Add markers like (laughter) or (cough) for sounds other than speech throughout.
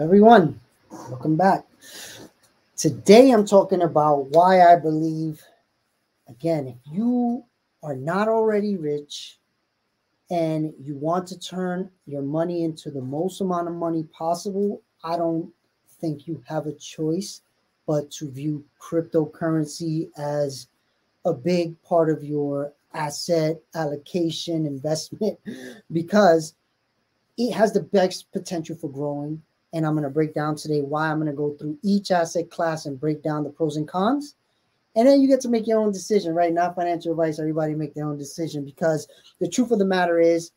Everyone. Welcome back. Today, I'm talking about why I believe, again, if you are not already rich and you want to turn your money into the most amount of money possible, I don't think you have a choice but to view cryptocurrency as a big part of your asset allocation investment (laughs) because it has the best potential for growing and I'm going to break down today why I'm going to go through each asset class and break down the pros and cons. And then you get to make your own decision, right? Not financial advice. Everybody make their own decision because the truth of the matter is,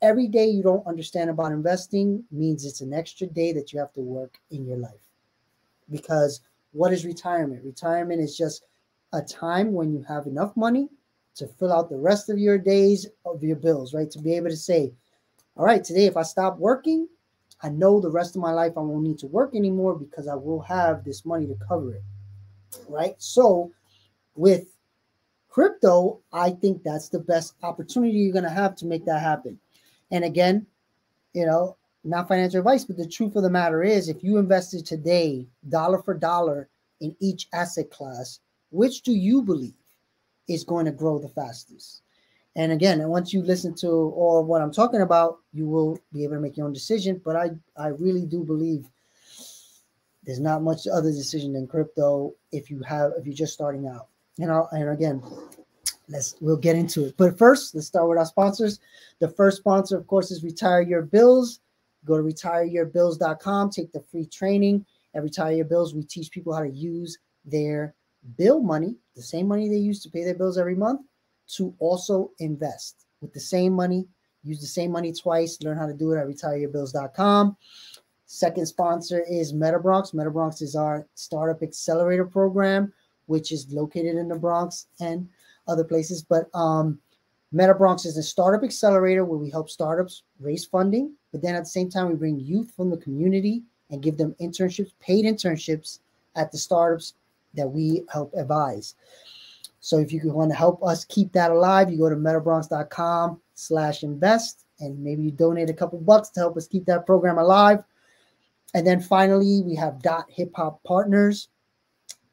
every day you don't understand about investing means it's an extra day that you have to work in your life. Because what is retirement? Retirement is just a time when you have enough money to fill out the rest of your days of your bills, right? To be able to say, all right, today, if I stop working, I know the rest of my life I won't need to work anymore because I will have this money to cover it. Right. So with crypto, I think that's the best opportunity you're going to have to make that happen. And again, you know, not financial advice, but the truth of the matter is if you invested today, dollar for dollar in each asset class, which do you believe is going to grow the fastest? And again, once you listen to all what I'm talking about, you will be able to make your own decision. But I, I really do believe there's not much other decision than crypto if you have if you're just starting out. You know, and again, let's we'll get into it. But first, let's start with our sponsors. The first sponsor, of course, is Retire Your Bills. Go to retireyourbills.com, take the free training. At Retire Your Bills, we teach people how to use their bill money, the same money they use to pay their bills every month, to also invest with the same money. Use the same money twice. Learn how to do it at retireyourbills.com. Second sponsor is MetaBronx. MetaBronx is our startup accelerator program, which is located in the Bronx and other places. But um, MetaBronx is a startup accelerator where we help startups raise funding, but then at the same time, we bring youth from the community and give them internships, paid internships at the startups that we help advise. So if you want to help us keep that alive, you go to metabronx.com slash invest and maybe you donate a couple bucks to help us keep that program alive. And then finally, we have Dot Hip Hop Partners.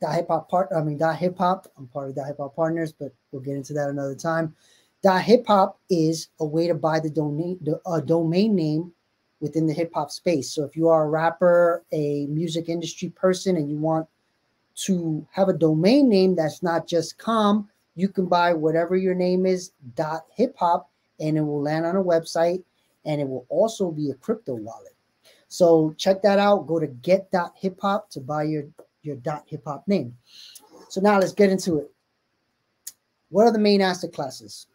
Dot Hip Hop part, I mean Dot Hip Hop. I'm part of Dot Hip Hop Partners, but we'll get into that another time. Dot Hip Hop is a way to buy the domain the uh, domain name within the hip hop space. So if you are a rapper, a music industry person, and you want to have a domain name that's not just com, you can buy whatever your name is, dot hip hop, and it will land on a website and it will also be a crypto wallet. So check that out. Go to get.hiphop to buy your, your dot hip hop name. So now let's get into it. What are the main asset classes?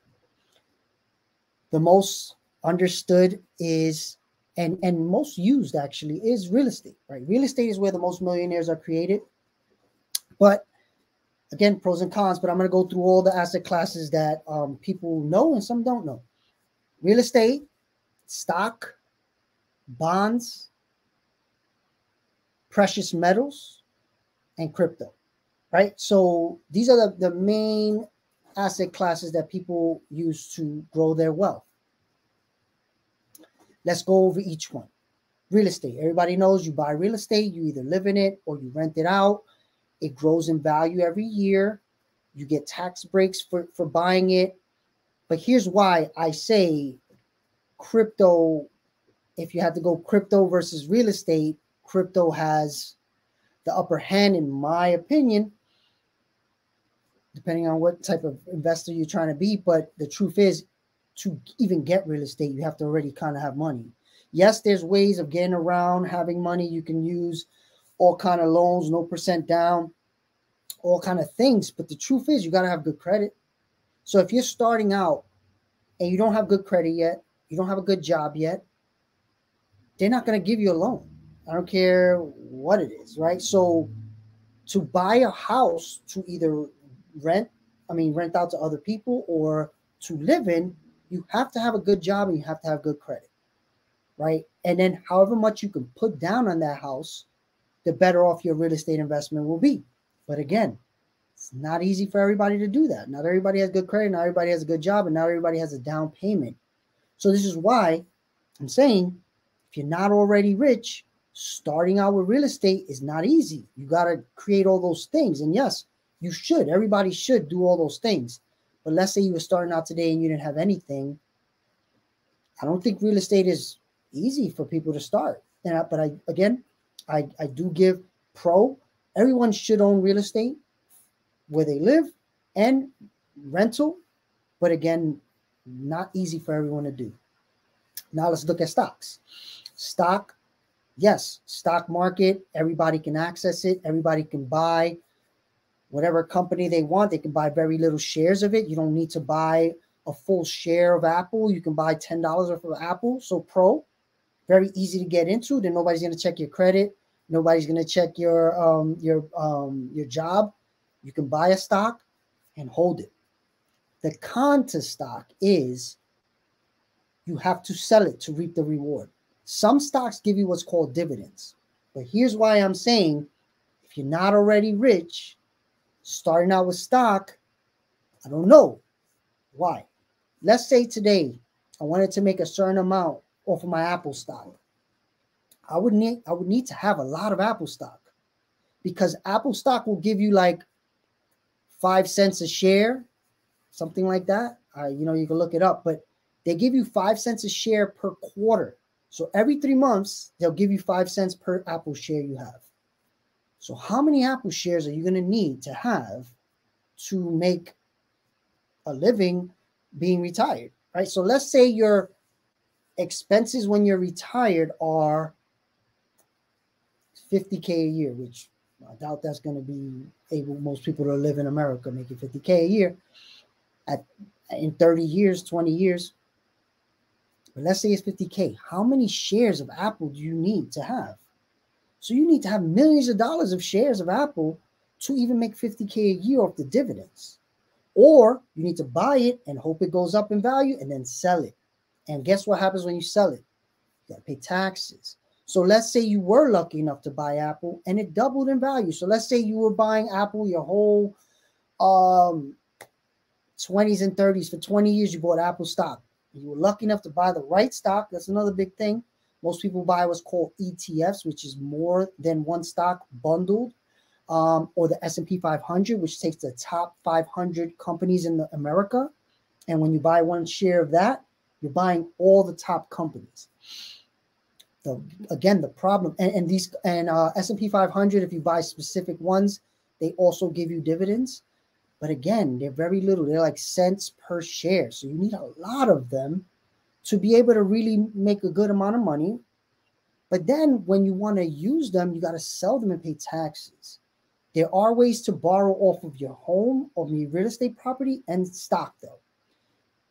The most understood is and and most used actually is real estate, right? Real estate is where the most millionaires are created. But again, pros and cons, but I'm going to go through all the asset classes that um, people know and some don't know real estate, stock, bonds, precious metals, and crypto, right? So these are the, the main asset classes that people use to grow their wealth. Let's go over each one. Real estate. Everybody knows you buy real estate, you either live in it or you rent it out it grows in value every year. You get tax breaks for, for buying it. But here's why I say crypto, if you have to go crypto versus real estate, crypto has the upper hand, in my opinion, depending on what type of investor you're trying to be. But the truth is, to even get real estate, you have to already kind of have money. Yes, there's ways of getting around having money. You can use all kind of loans, no percent down, all kind of things. But the truth is, you got to have good credit. So if you're starting out and you don't have good credit yet, you don't have a good job yet, they're not going to give you a loan. I don't care what it is, right? So to buy a house to either rent, I mean, rent out to other people or to live in, you have to have a good job and you have to have good credit, right? And then however much you can put down on that house the better off your real estate investment will be. But again, it's not easy for everybody to do that. Not everybody has good credit, not everybody has a good job, and not everybody has a down payment. So this is why I'm saying if you're not already rich, starting out with real estate is not easy. You got to create all those things. And yes, you should. Everybody should do all those things. But let's say you were starting out today and you didn't have anything. I don't think real estate is easy for people to start. And I, but I again, I, I do give pro. Everyone should own real estate where they live and rental. But again, not easy for everyone to do. Now let's look at stocks. Stock, yes, stock market, everybody can access it, everybody can buy whatever company they want. They can buy very little shares of it. You don't need to buy a full share of Apple. You can buy $10 worth of Apple. So pro, very easy to get into. Then nobody's going to check your credit. Nobody's going to check your um your um your job. You can buy a stock and hold it. The con to stock is you have to sell it to reap the reward. Some stocks give you what's called dividends. But here's why I'm saying if you're not already rich, starting out with stock, I don't know why. Let's say today I wanted to make a certain amount off of my Apple stock. I would need I would need to have a lot of Apple stock because Apple stock will give you like five cents a share, something like that. Uh, you know, you can look it up, but they give you five cents a share per quarter. So every three months, they'll give you five cents per Apple share you have. So, how many Apple shares are you going to need to have to make a living being retired? Right. So, let's say your expenses when you're retired are 50K a year, which I doubt that's going to be able most people to live in America making 50K a year at in 30 years, 20 years. But let's say it's 50K. How many shares of Apple do you need to have? So you need to have millions of dollars of shares of Apple to even make 50K a year off the dividends. Or you need to buy it and hope it goes up in value and then sell it. And guess what happens when you sell it? You got to pay taxes. So let's say you were lucky enough to buy Apple and it doubled in value. So let's say you were buying Apple your whole um 20s and 30s for 20 years you bought Apple stock. You were lucky enough to buy the right stock. That's another big thing. Most people buy what's called ETFs, which is more than one stock bundled, um, or the S&P 500, which takes the top 500 companies in the America. And when you buy one share of that, you're buying all the top companies. The again, the problem and, and these and uh, S&P 500, if you buy specific ones, they also give you dividends. But again, they're very little. They're like cents per share. So you need a lot of them to be able to really make a good amount of money. But then when you want to use them, you got to sell them and pay taxes. There are ways to borrow off of your home or your real estate property and stock though.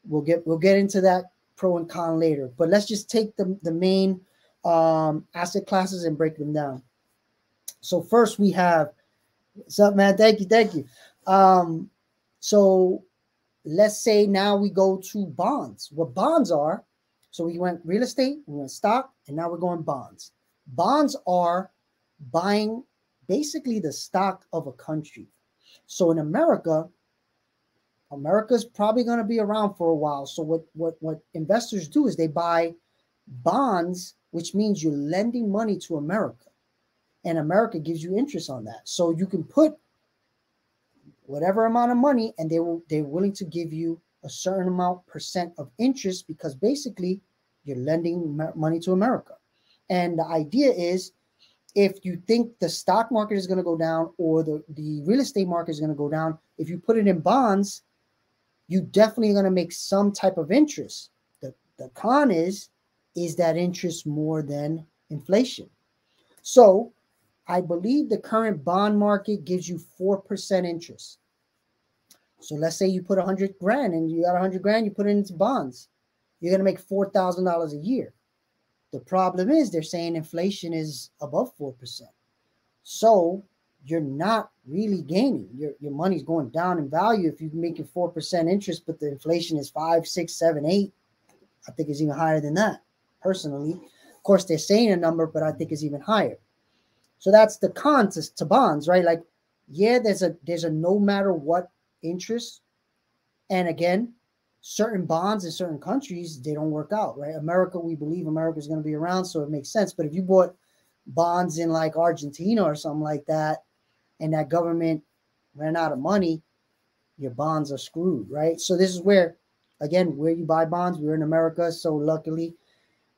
We'll get we'll get into that pro and con later. But let's just take the, the main um, asset classes and break them down. So first we have what's up, man? Thank you, thank you. Um, so let's say now we go to bonds. What bonds are so we went real estate, we went stock, and now we're going bonds. Bonds are buying basically the stock of a country. So in America, America's probably going to be around for a while. So what what what investors do is they buy bonds, which means you're lending money to America. And America gives you interest on that. So you can put whatever amount of money and they will they're willing to give you a certain amount percent of interest because basically you're lending money to America. And the idea is if you think the stock market is going to go down or the, the real estate market is going to go down, if you put it in bonds, you definitely going to make some type of interest. The, the con is, is that interest more than inflation? So I believe the current bond market gives you 4% interest. So let's say you put a hundred grand and you got a hundred grand, you put it into bonds. You're gonna make four thousand dollars a year. The problem is they're saying inflation is above four percent. So you're not really gaining. Your your money's going down in value if you're making four percent interest, but the inflation is five, six, seven, eight. I think it's even higher than that, personally. Of course, they're saying a number, but I think it's even higher. So that's the con to, to bonds, right? Like, yeah, there's a there's a no matter what interest. And again, certain bonds in certain countries, they don't work out, right? America, we believe America is going to be around, so it makes sense. But if you bought bonds in like Argentina or something like that, and that government ran out of money, your bonds are screwed, right? So this is where, again, where you buy bonds. We're in America, so luckily,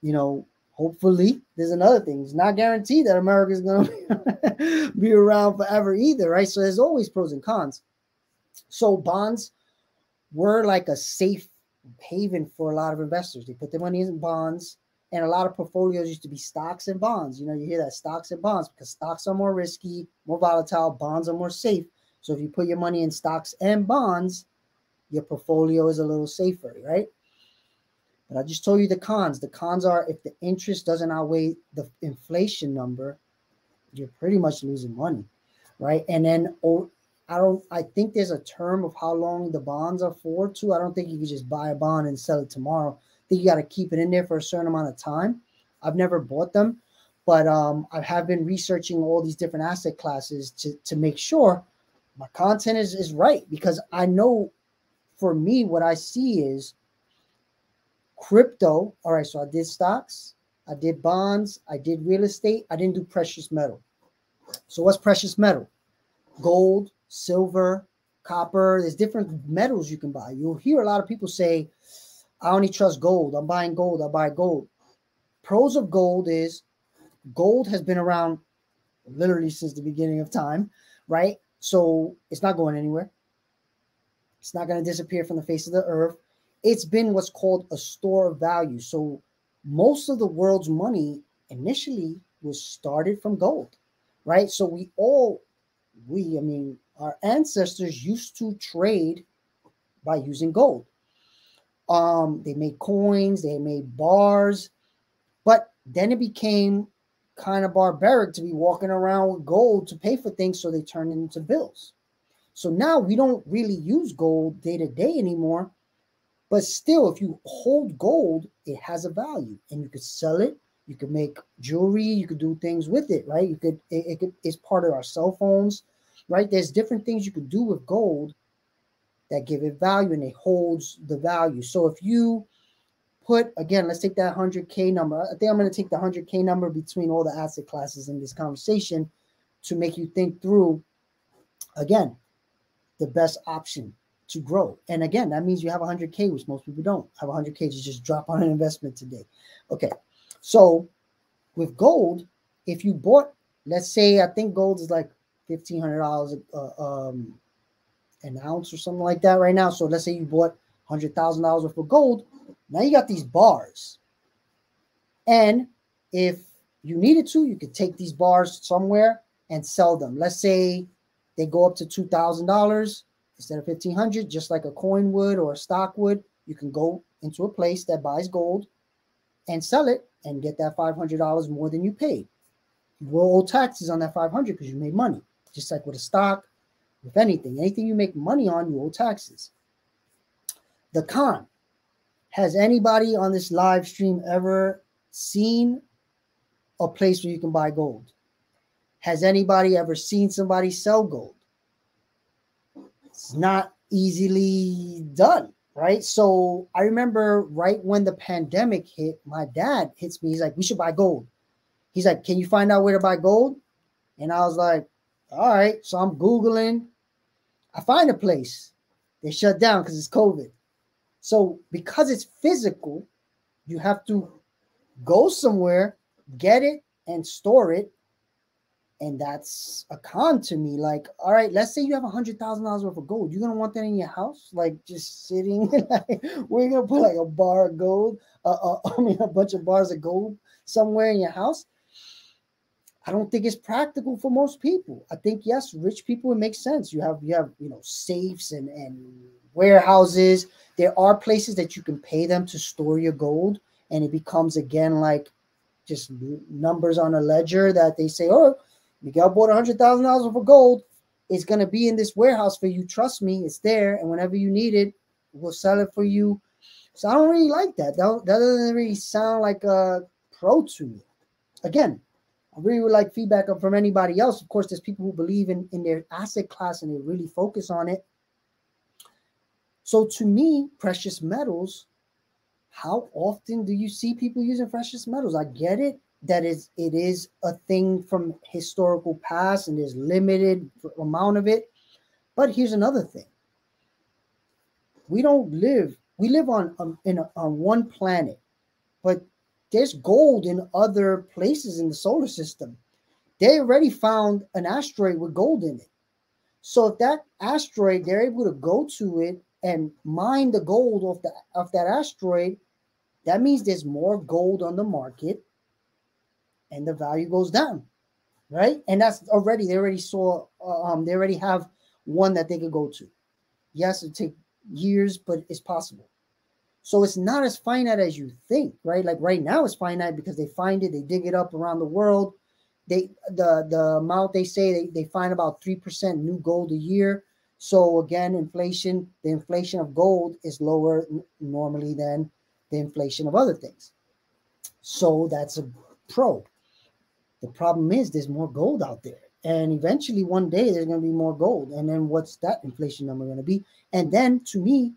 you know, hopefully, there's another thing. It's not guaranteed that America is going (laughs) to be around forever either, right? So there's always pros and cons. So bonds were like a safe haven for a lot of investors. They put their money in bonds, and a lot of portfolios used to be stocks and bonds. You know, you hear that stocks and bonds because stocks are more risky, more volatile, bonds are more safe. So if you put your money in stocks and bonds, your portfolio is a little safer, right? But I just told you the cons. The cons are if the interest doesn't outweigh the inflation number, you're pretty much losing money, right? And then oh, I don't. I think there's a term of how long the bonds are for too. I don't think you can just buy a bond and sell it tomorrow. I think you got to keep it in there for a certain amount of time. I've never bought them, but um, I have been researching all these different asset classes to to make sure my content is, is right because I know for me what I see is crypto. All right, so I did stocks, I did bonds, I did real estate, I didn't do precious metal. So what's precious metal? Gold, silver, copper. There's different metals you can buy. You'll hear a lot of people say, I only trust gold. I'm buying gold. I buy gold. Pros of gold is gold has been around literally since the beginning of time, right? So it's not going anywhere. It's not going to disappear from the face of the earth. It's been what's called a store of value. So most of the world's money initially was started from gold, right? So we all, we, I mean, our ancestors used to trade by using gold. Um, they made coins, they made bars, but then it became kind of barbaric to be walking around with gold to pay for things, so they turned it into bills. So now we don't really use gold day to day anymore. But still, if you hold gold, it has a value, and you could sell it. You could make jewelry. You could do things with it, right? You could. It, it could. It's part of our cell phones, right? There's different things you could do with gold that give it value, and it holds the value. So if you put again, let's take that 100K number. I think I'm going to take the 100K number between all the asset classes in this conversation to make you think through again the best option to grow. And again, that means you have 100K, which most people don't have 100K to just drop on an investment today. Okay. So with gold, if you bought, let's say, I think gold is like $1,500 uh, um, an ounce or something like that right now. So let's say you bought $100,000 worth of gold now you got these bars. And if you needed to, you could take these bars somewhere and sell them. Let's say they go up to $2,000 instead of 1500 just like a coin would or a stock would. You can go into a place that buys gold and sell it and get that $500 more than you paid. You will owe taxes on that 500 because you made money. Just like with a stock, with anything, anything you make money on, you owe taxes. The con has anybody on this live stream ever seen a place where you can buy gold? Has anybody ever seen somebody sell gold? It's not easily done, right? So I remember right when the pandemic hit, my dad hits me. He's like, We should buy gold. He's like, Can you find out where to buy gold? And I was like, All right. So I'm Googling. I find a place. They shut down because it's COVID. So because it's physical, you have to go somewhere, get it, and store it. And that's a con to me. Like, all right, let's say you have a hundred thousand dollars worth of gold. You're gonna want that in your house, like just sitting. (laughs) like, we're gonna put like a bar of gold. Uh, uh, (laughs) I mean, a bunch of bars of gold somewhere in your house. I don't think it's practical for most people. I think yes, rich people it makes sense. You have you have you know safes and and warehouses. There are places that you can pay them to store your gold, and it becomes again like just numbers on a ledger that they say, "Oh, Miguel bought a hundred thousand dollars for gold. It's gonna be in this warehouse for you. Trust me, it's there, and whenever you need it, we'll sell it for you." So I don't really like that. That, that doesn't really sound like a pro to me. Again, I really would like feedback from anybody else. Of course, there's people who believe in, in their asset class and they really focus on it. So to me, precious metals, how often do you see people using precious metals? I get it. That is it is a thing from historical past and there's limited amount of it. But here's another thing. We don't live, we live on um, in a, on one planet, but there's gold in other places in the solar system. They already found an asteroid with gold in it. So if that asteroid, they're able to go to it and mine the gold off the of that asteroid, that means there's more gold on the market and the value goes down, right? And that's already they already saw uh, um they already have one that they could go to. Yes, it take years, but it's possible. So it's not as finite as you think, right? Like right now, it's finite because they find it, they dig it up around the world. They the the amount they say they, they find about three percent new gold a year. So again, inflation, the inflation of gold is lower normally than the inflation of other things. So that's a pro. The problem is there's more gold out there. And eventually one day there's going to be more gold. And then what's that inflation number going to be? And then to me,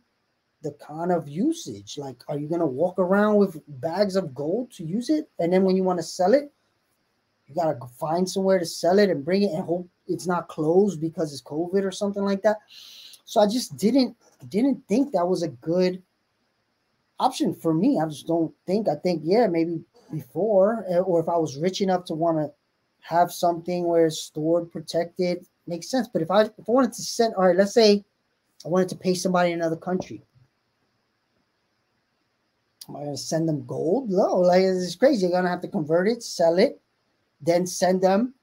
the kind of usage. Like, are you going to walk around with bags of gold to use it? And then when you want to sell it, you got to find somewhere to sell it and bring it and hope it's not closed because it's COVID or something like that. So I just didn't didn't think that was a good option for me. I just don't think. I think yeah, maybe before, eh, or if I was rich enough to want to have something where it's stored, protected, makes sense. But if I if I wanted to send, all right, let's say I wanted to pay somebody in another country. Am I gonna send them gold? No, like it's crazy. You're gonna have to convert it, sell it, then send them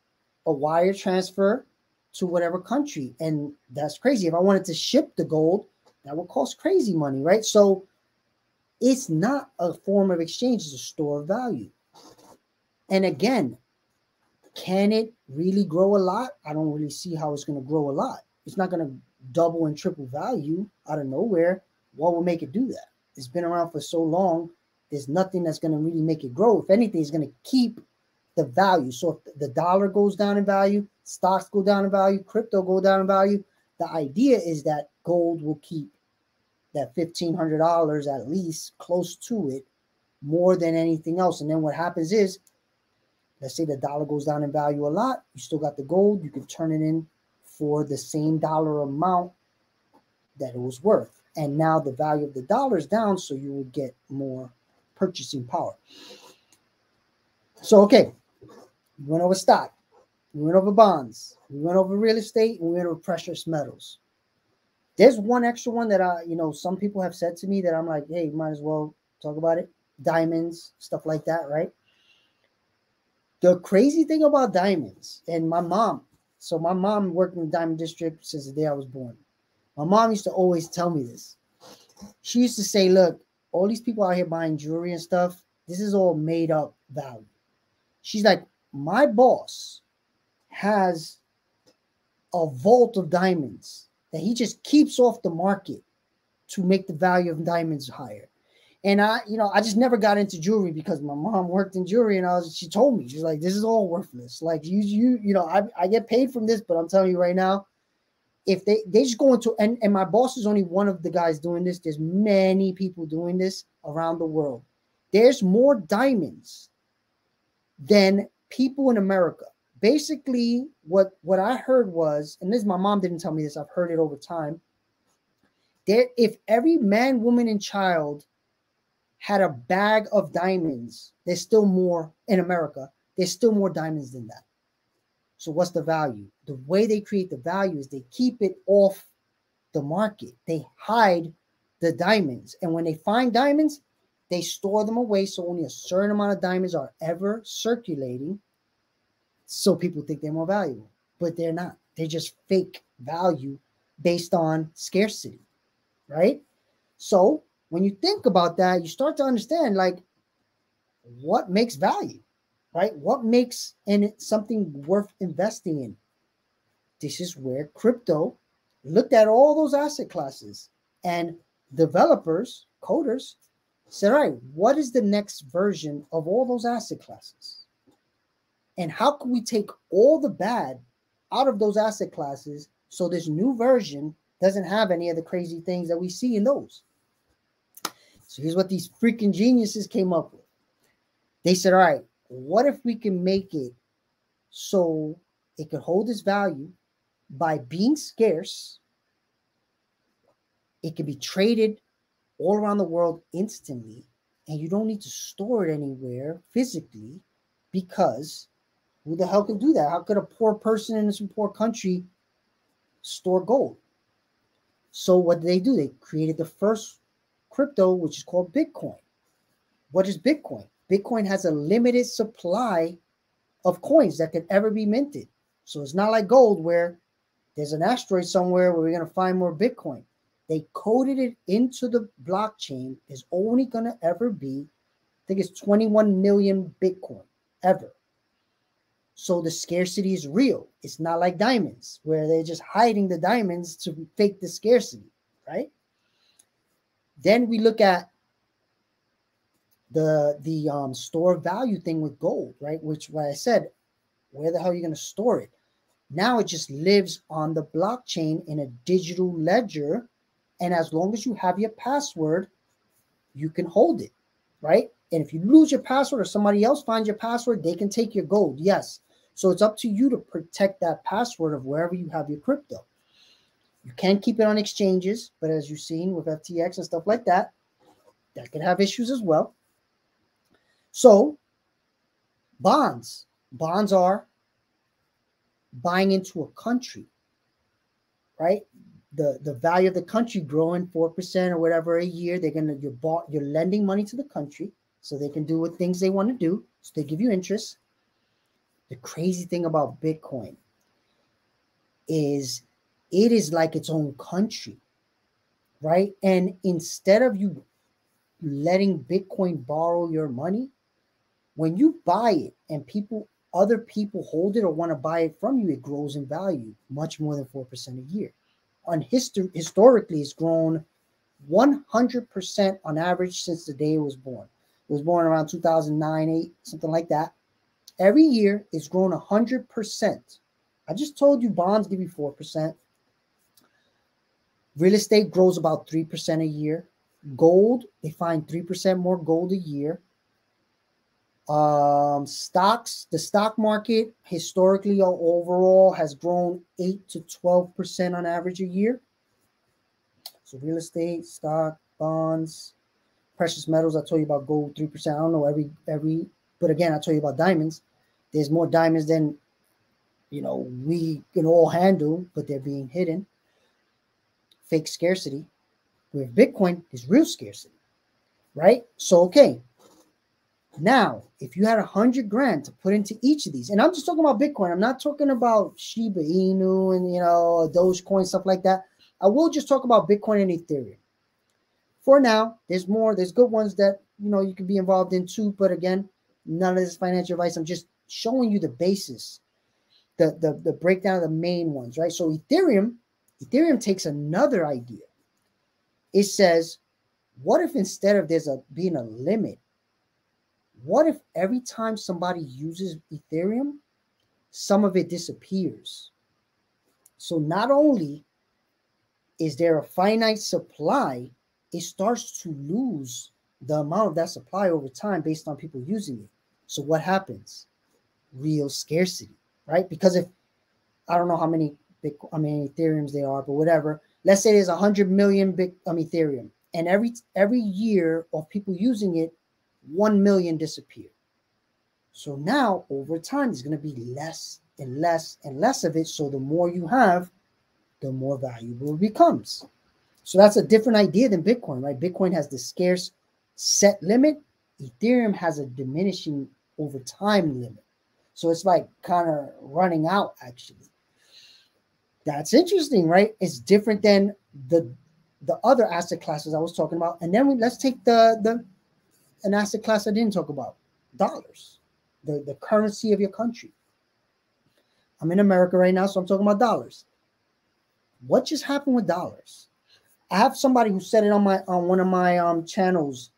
a wire transfer to whatever country. And that's crazy. If I wanted to ship the gold, that would cost crazy money, right? So it's not a form of exchange, it's a store of value. And again, can it really grow a lot? I don't really see how it's going to grow a lot. It's not going to double and triple value out of nowhere. What will make it do that? It's been around for so long. There's nothing that's going to really make it grow. If anything, it's going to keep the value. So if the dollar goes down in value, stocks go down in value, crypto go down in value. The idea is that gold will keep that $1,500 at least close to it more than anything else. And then what happens is, let's say the dollar goes down in value a lot, you still got the gold, you can turn it in for the same dollar amount that it was worth. And now the value of the dollar is down, so you will get more purchasing power. So, okay, we went over stock, we went over bonds, we went over real estate, we went over precious metals. There's one extra one that I, you know, some people have said to me that I'm like, hey, might as well talk about it. Diamonds, stuff like that, right? The crazy thing about diamonds, and my mom, so my mom worked in the diamond district since the day I was born. My mom used to always tell me this. She used to say, look, all these people out here buying jewelry and stuff, this is all made up value. She's like, my boss has a vault of diamonds that he just keeps off the market to make the value of diamonds higher. And I, you know, I just never got into jewelry because my mom worked in jewelry, and I was. She told me she's like, "This is all worthless. Like you, you, you know, I, I get paid from this, but I'm telling you right now, if they they just go into and and my boss is only one of the guys doing this. There's many people doing this around the world. There's more diamonds than people in America basically what what I heard was, and this my mom didn't tell me this, I've heard it over time. that if every man, woman, and child had a bag of diamonds, there's still more in America. There's still more diamonds than that. So what's the value? The way they create the value is they keep it off the market. They hide the diamonds. And when they find diamonds, they store them away so only a certain amount of diamonds are ever circulating so people think they're more valuable, but they're not. They're just fake value based on scarcity, right? So when you think about that, you start to understand like what makes value, right? What makes in something worth investing in? This is where crypto looked at all those asset classes and developers, coders said, all right, what is the next version of all those asset classes? And how can we take all the bad out of those asset classes so this new version doesn't have any of the crazy things that we see in those? So here's what these freaking geniuses came up with. They said, all right, what if we can make it so it could hold its value by being scarce? It can be traded all around the world instantly, and you don't need to store it anywhere physically because who the hell can do that? How could a poor person in some poor country store gold? So what did they do? They created the first crypto, which is called Bitcoin. What is Bitcoin? Bitcoin has a limited supply of coins that can ever be minted. So it's not like gold where there's an asteroid somewhere where we're going to find more Bitcoin. They coded it into the blockchain. Is only going to ever be, I think it's 21 million Bitcoin ever. So the scarcity is real. It's not like diamonds where they're just hiding the diamonds to fake the scarcity, right? Then we look at the the um store value thing with gold, right? Which what I said, where the hell are you going to store it? Now it just lives on the blockchain in a digital ledger. And as long as you have your password, you can hold it, right? And if you lose your password or somebody else finds your password, they can take your gold. Yes. So it's up to you to protect that password of wherever you have your crypto. You can keep it on exchanges, but as you've seen with FTX and stuff like that, that can have issues as well. So, bonds. Bonds are buying into a country, right? The the value of the country growing four percent or whatever a year. They're gonna you're bought you're lending money to the country so they can do what things they want to do. So they give you interest. The crazy thing about Bitcoin is it is like its own country, right? And instead of you letting Bitcoin borrow your money, when you buy it and people other people hold it or want to buy it from you, it grows in value much more than 4% a year. On history, historically, it's grown 100% on average since the day it was born. It was born around 2009, 8, something like that. Every year, it's grown 100%. I just told you bonds give you 4%. Real estate grows about 3% a year. Gold, they find 3% more gold a year. Um, stocks, the stock market historically or overall has grown 8 to 12% on average a year. So real estate, stock, bonds, precious metals. I told you about gold, 3%. I don't know every every, but again, I told you about diamonds. There's more diamonds than you know we can all handle, but they're being hidden. Fake scarcity. With Bitcoin, is real scarcity, right? So okay, now, if you had a hundred grand to put into each of these, and I'm just talking about Bitcoin, I'm not talking about Shiba Inu and you know Dogecoin stuff like that. I will just talk about Bitcoin and Ethereum. For now, there's more. There's good ones that you know you can be involved in too. But again, none of this financial advice. I'm just showing you the basis, the the the breakdown of the main ones, right? So Ethereum, Ethereum takes another idea. It says, what if instead of there's a being a limit what if every time somebody uses Ethereum, some of it disappears? So not only is there a finite supply, it starts to lose the amount of that supply over time based on people using it. So what happens? Real scarcity, right? Because if I don't know how many big I mean Ethereums there are, but whatever. Let's say there's hundred million big um, Ethereum, and every every year of people using it, 1 million disappear. So now over time, there's going to be less and less and less of it. So the more you have, the more valuable it becomes. So that's a different idea than Bitcoin, right? Bitcoin has the scarce set limit. Ethereum has a diminishing over time limit. So it's like kind of running out actually. That's interesting, right? It's different than the the other asset classes I was talking about. And then we, let's take the the an asset class I didn't talk about dollars, the, the currency of your country. I'm in America right now, so I'm talking about dollars. What just happened with dollars? I have somebody who said it on my on one of my um channels.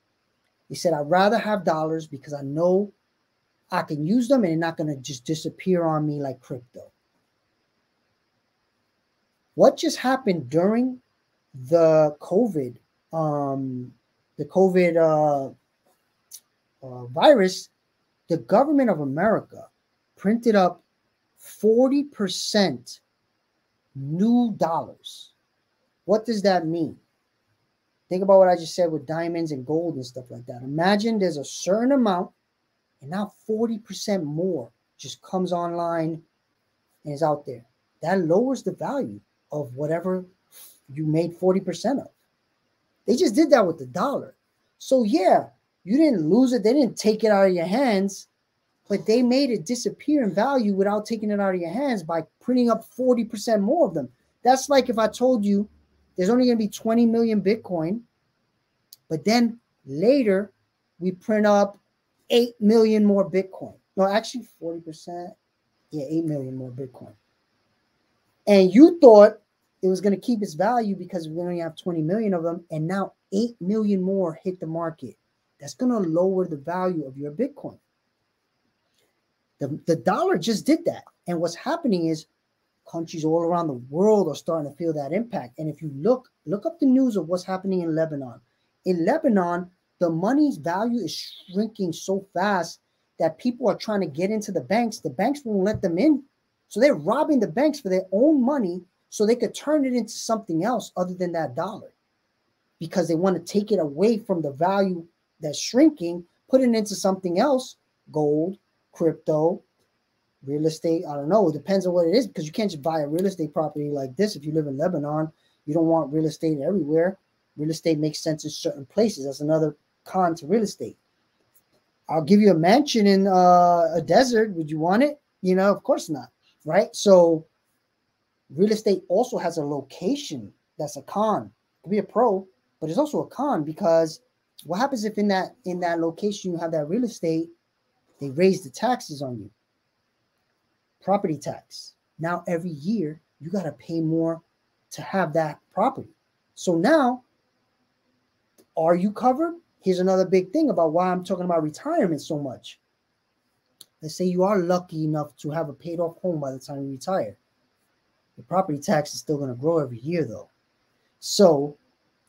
He said, I'd rather have dollars because I know I can use them and they're not going to just disappear on me like crypto. What just happened during the COVID, um, the COVID uh, uh, virus, the government of America printed up 40% new dollars. What does that mean? Think about what I just said with diamonds and gold and stuff like that. Imagine there's a certain amount, and now 40% more just comes online and is out there. That lowers the value of whatever you made 40% of. They just did that with the dollar. So, yeah, you didn't lose it. They didn't take it out of your hands, but they made it disappear in value without taking it out of your hands by printing up 40% more of them. That's like if I told you there's only going to be 20 million Bitcoin, but then later we print up 8 million more Bitcoin. No, actually 40%. Yeah, 8 million more Bitcoin. And you thought it was going to keep its value because we only have 20 million of them. And now 8 million more hit the market. That's going to lower the value of your Bitcoin. The, the dollar just did that. And what's happening is countries all around the world are starting to feel that impact. And if you look, look up the news of what's happening in Lebanon. In Lebanon, the money's value is shrinking so fast that people are trying to get into the banks. The banks won't let them in. So they're robbing the banks for their own money so they could turn it into something else other than that dollar because they want to take it away from the value that's shrinking, put it into something else gold, crypto, real estate. I don't know. It depends on what it is because you can't just buy a real estate property like this if you live in Lebanon. You don't want real estate everywhere. Real estate makes sense in certain places. That's another con to real estate. I'll give you a mansion in uh, a desert. Would you want it? You know, of course not. Right. So, real estate also has a location that's a con. It could be a pro, but it's also a con because what happens if in that in that location you have that real estate, they raise the taxes on you. Property tax. Now every year you got to pay more to have that property. So now, are you covered? Here's another big thing about why I'm talking about retirement so much. Let's say you are lucky enough to have a paid off home by the time you retire. The property tax is still going to grow every year, though. So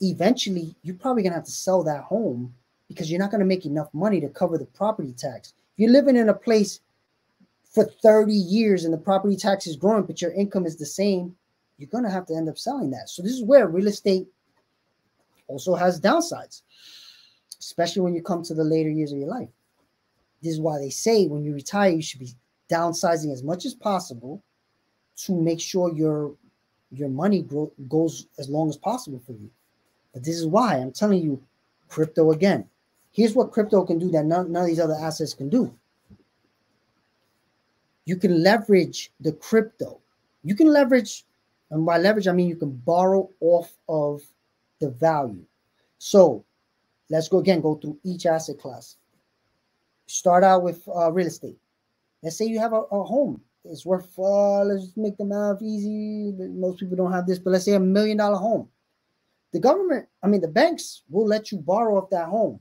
eventually you're probably going to have to sell that home because you're not going to make enough money to cover the property tax. If you're living in a place for 30 years and the property tax is growing, but your income is the same, you're going to have to end up selling that. So, this is where real estate also has downsides, especially when you come to the later years of your life. This is why they say when you retire, you should be downsizing as much as possible to make sure your your money grow, goes as long as possible for you. But this is why I'm telling you crypto again. Here's what crypto can do that none, none of these other assets can do. You can leverage the crypto. You can leverage, and by leverage, I mean you can borrow off of the value. So let's go again, go through each asset class. Start out with uh, real estate. Let's say you have a, a home. It's worth, uh, let's make the math easy. Most people don't have this, but let's say a million dollar home the government, I mean, the banks will let you borrow off that home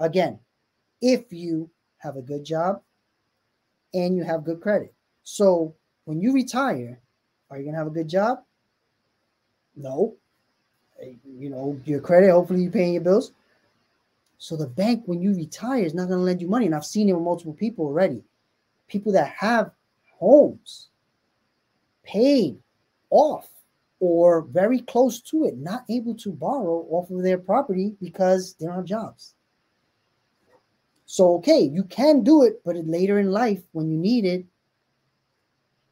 again if you have a good job and you have good credit. So when you retire, are you going to have a good job? No. You know, your credit, hopefully you're paying your bills. So the bank, when you retire, is not going to lend you money. And I've seen it with multiple people already. People that have homes paid off or very close to it, not able to borrow off of their property because they don't have jobs. So, okay, you can do it, but later in life when you need it,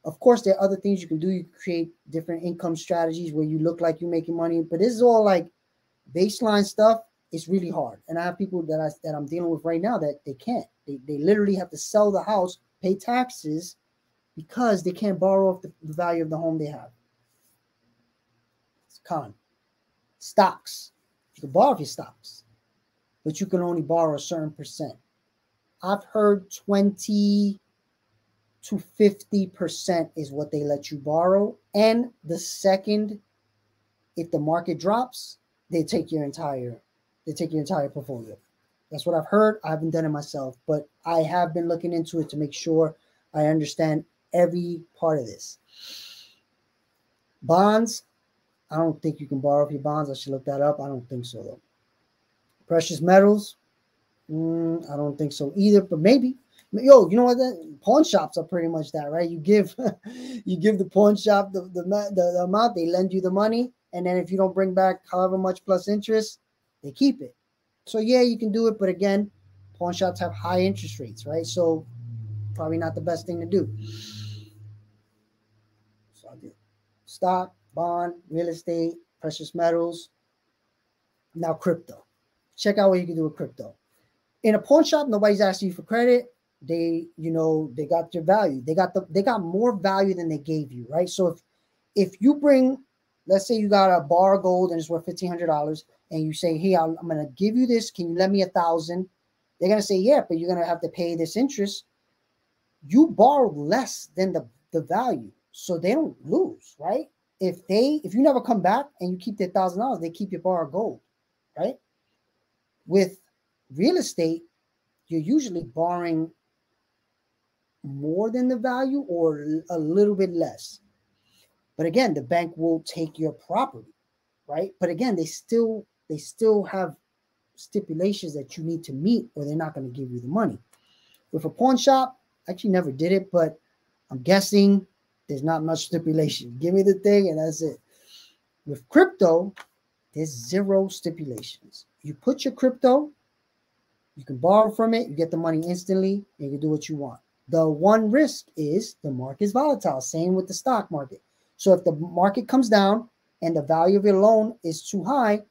of course, there are other things you can do. You create different income strategies where you look like you're making money, but this is all like baseline stuff. It's really hard. And I have people that I that I'm dealing with right now that they can't. They, they literally have to sell the house, pay taxes because they can't borrow off the, the value of the home they have It's con. Stocks. You can borrow your stocks, but you can only borrow a certain percent. I've heard 20 to 50% is what they let you borrow. And the second, if the market drops, they take your entire, they take your entire portfolio. That's what I've heard. I haven't done it myself, but I have been looking into it to make sure I understand every part of this. Bonds, I don't think you can borrow your bonds. I should look that up. I don't think so, though. Precious metals, mm, I don't think so either, but maybe. Yo, you know what? The pawn shops are pretty much that, right? You give, (laughs) you give the pawn shop the, the the the amount they lend you the money, and then if you don't bring back however much plus interest, they keep it. So yeah, you can do it, but again, pawn shops have high interest rates, right? So probably not the best thing to do. So I did stock, bond, real estate, precious metals. Now crypto. Check out what you can do with crypto. In a pawn shop, nobody's asking you for credit. They, you know, they got your value. They got the they got more value than they gave you, right? So if if you bring, let's say you got a bar of gold and it's worth fifteen hundred dollars, and you say, "Hey, I'm, I'm going to give you this. Can you lend me a thousand? They're going to say, "Yeah, but you're going to have to pay this interest." You borrow less than the the value, so they don't lose, right? If they if you never come back and you keep their thousand dollars, they keep your bar of gold, right? With real estate, you're usually borrowing more than the value or a little bit less. But again, the bank will take your property, right? But again, they still they still have stipulations that you need to meet or they're not going to give you the money. With a pawn shop, I actually never did it, but I'm guessing there's not much stipulation. Give me the thing and that's it. With crypto, there's zero stipulations. You put your crypto, you can borrow from it, you get the money instantly, and you can do what you want. The one risk is the market is volatile, same with the stock market. So if the market comes down and the value of your loan is too high,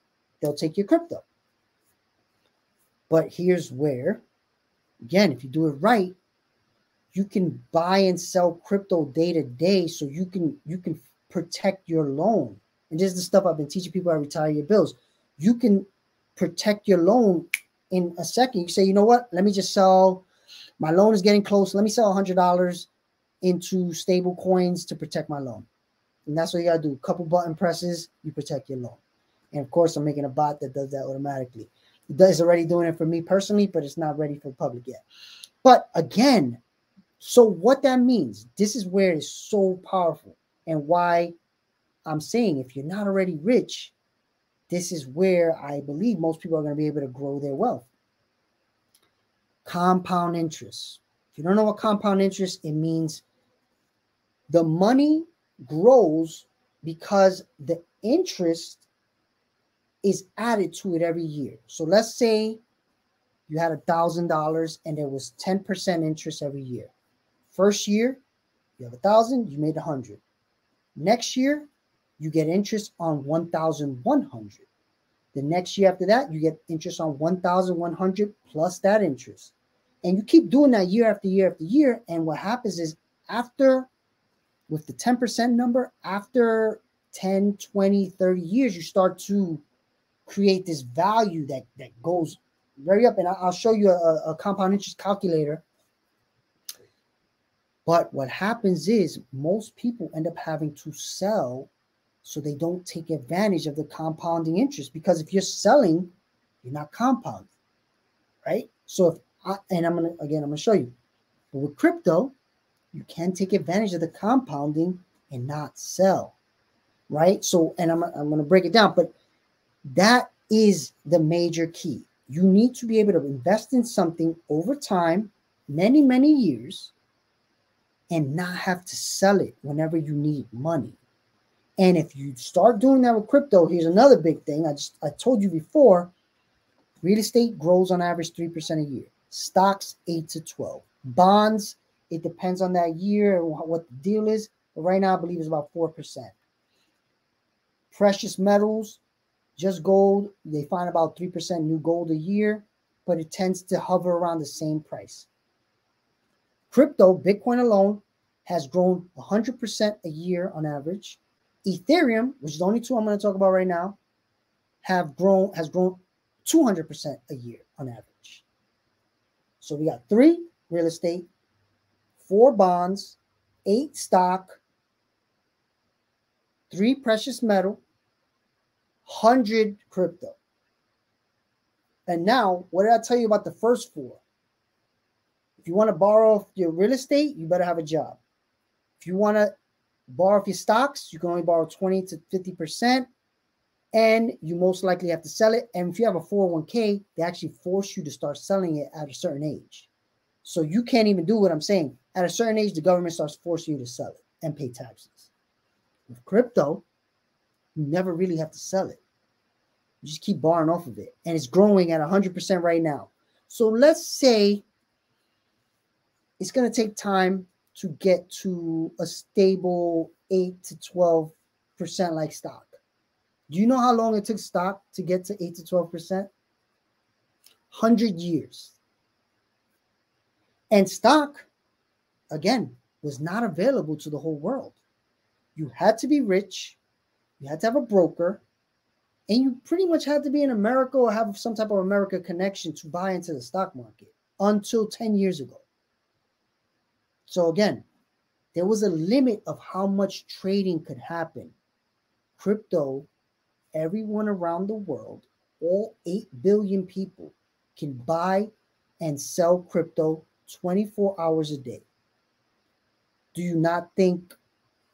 they'll take your crypto. But here's where, again, if you do it right, you can buy and sell crypto day to day so you can you can protect your loan. And this is the stuff I've been teaching people to retire your bills. You can protect your loan in a second. You say, you know what? Let me just sell. My loan is getting close. Let me sell hundred dollars into stable coins to protect my loan. And that's what you gotta do. A couple button presses, you protect your loan. And of course, I'm making a bot that does that automatically. It does already doing it for me personally, but it's not ready for public yet. But again, so what that means, this is where it's so powerful and why I'm saying if you're not already rich, this is where I believe most people are going to be able to grow their wealth. Compound interest. If you don't know what compound interest, it means the money grows because the interest is added to it every year. So let's say you had a thousand dollars and there was 10% interest every year. First year, you have a thousand, you made a hundred. Next year, you get interest on 1,100. The next year after that, you get interest on 1,100 plus that interest. And you keep doing that year after year after year. And what happens is after, with the 10% number, after 10, 20, 30 years, you start to create this value that that goes very up. And I'll show you a, a compound interest calculator. But what happens is most people end up having to sell so they don't take advantage of the compounding interest because if you're selling, you're not compounding, right? So if I, and I'm gonna again, I'm gonna show you, but with crypto, you can take advantage of the compounding and not sell, right? So, and I'm I'm gonna break it down, but that is the major key. You need to be able to invest in something over time, many, many years, and not have to sell it whenever you need money. And if you start doing that with crypto, here's another big thing. I just I told you before, real estate grows on average 3% a year. Stocks 8 to 12. Bonds, it depends on that year and what the deal is. But right now, I believe it's about 4%. Precious metals, just gold, they find about 3% new gold a year, but it tends to hover around the same price. Crypto, Bitcoin alone, has grown 100% a year on average. Ethereum, which is the only two I'm going to talk about right now, have grown has grown 200% a year on average. So we got three real estate, four bonds, eight stock, three precious metal, 100 crypto. And now, what did I tell you about the first four? If you want to borrow your real estate, you better have a job. If you want to borrow your stocks, you can only borrow 20 to 50%, and you most likely have to sell it. And if you have a 401k, they actually force you to start selling it at a certain age. So you can't even do what I'm saying. At a certain age, the government starts forcing you to sell it and pay taxes. With crypto, you never really have to sell it. You just keep borrowing off of it. And it's growing at 100% right now. So let's say it's going to take time to get to a stable 8 to 12% like stock. Do you know how long it took stock to get to 8 to 12%? 100 years. And stock, again, was not available to the whole world. You had to be rich, you had to have a broker, and you pretty much had to be in America or have some type of America connection to buy into the stock market until 10 years ago. So, again, there was a limit of how much trading could happen. Crypto, everyone around the world, all 8 billion people can buy and sell crypto 24 hours a day. Do you not think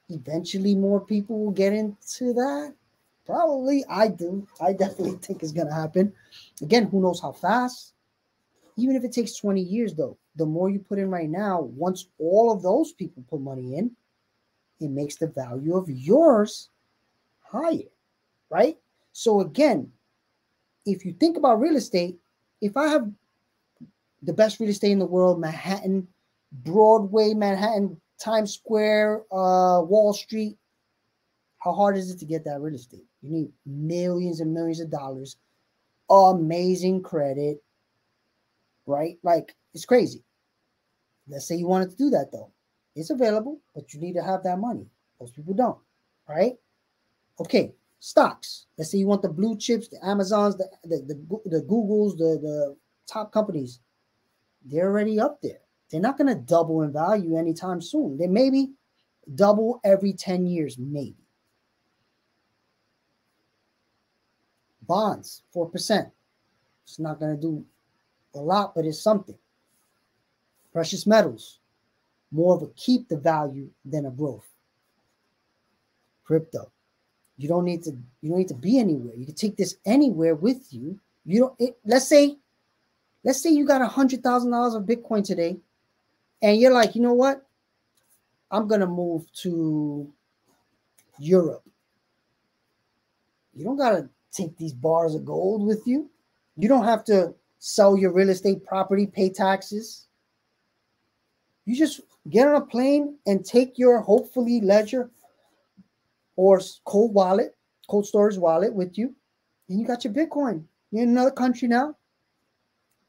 eventually more people will get into that? Probably. I do. I definitely (laughs) think it's going to happen. Again, who knows how fast? Even if it takes 20 years, though, the more you put in right now, once all of those people put money in, it makes the value of yours higher, right? So, again, if you think about real estate, if I have the best real estate in the world, Manhattan, Broadway, Manhattan, Times Square, uh, Wall Street. How hard is it to get that real estate? You need millions and millions of dollars, amazing credit, right? Like it's crazy. Let's say you wanted to do that though. It's available, but you need to have that money. Most people don't, right? Okay, stocks. Let's say you want the blue chips, the Amazons, the the, the, the Googles, the, the top companies. They're already up there. They're not going to double in value anytime soon. They maybe double every 10 years, maybe. Bonds, 4%. It's not going to do a lot, but it's something. Precious metals, more of a keep the value than a growth. Crypto. You don't need to you don't need to be anywhere. You can take this anywhere with you. You don't it, let's say let's say you got a hundred thousand dollars of Bitcoin today and you're like, you know what? I'm gonna move to Europe. You don't gotta take these bars of gold with you. You don't have to sell your real estate property, pay taxes. You just get on a plane and take your hopefully ledger or cold wallet, cold storage wallet with you, and you got your Bitcoin. You're in another country now.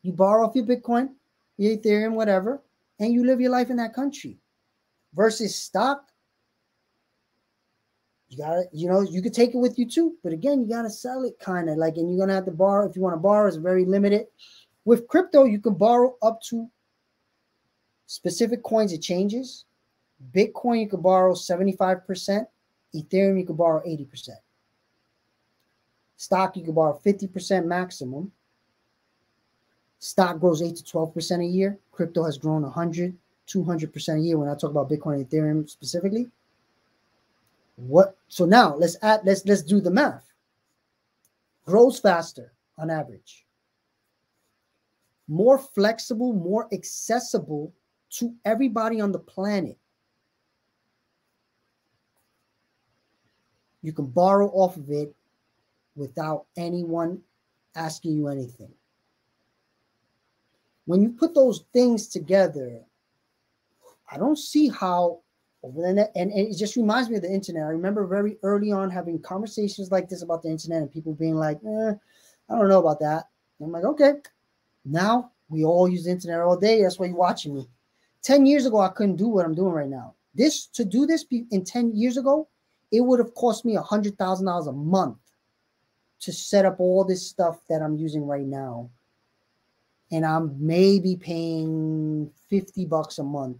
You borrow off your Bitcoin, your Ethereum, whatever, and you live your life in that country. Versus stock you gotta you know you could take it with you too but again you gotta sell it kind of like and you're gonna have to borrow if you want to borrow it's very limited. With crypto you can borrow up to specific coins it changes. Bitcoin you can borrow 75% ethereum you can borrow 80% stock you can borrow 50% maximum Stock grows 8 to 12% a year. Crypto has grown 100, 200% a year when I talk about Bitcoin and Ethereum specifically. What so now let's add let's let's do the math. Grows faster on average. More flexible, more accessible to everybody on the planet. You can borrow off of it without anyone asking you anything when you put those things together, I don't see how over the net, and, it just reminds me of the internet. I remember very early on having conversations like this about the internet and people being like, eh, I don't know about that. And I'm like, okay. Now we all use the internet all day. That's why you're watching me. 10 years ago, I couldn't do what I'm doing right now. This to do this in 10 years ago, it would have cost me a hundred thousand dollars a month to set up all this stuff that I'm using right now and I'm maybe paying 50 bucks a month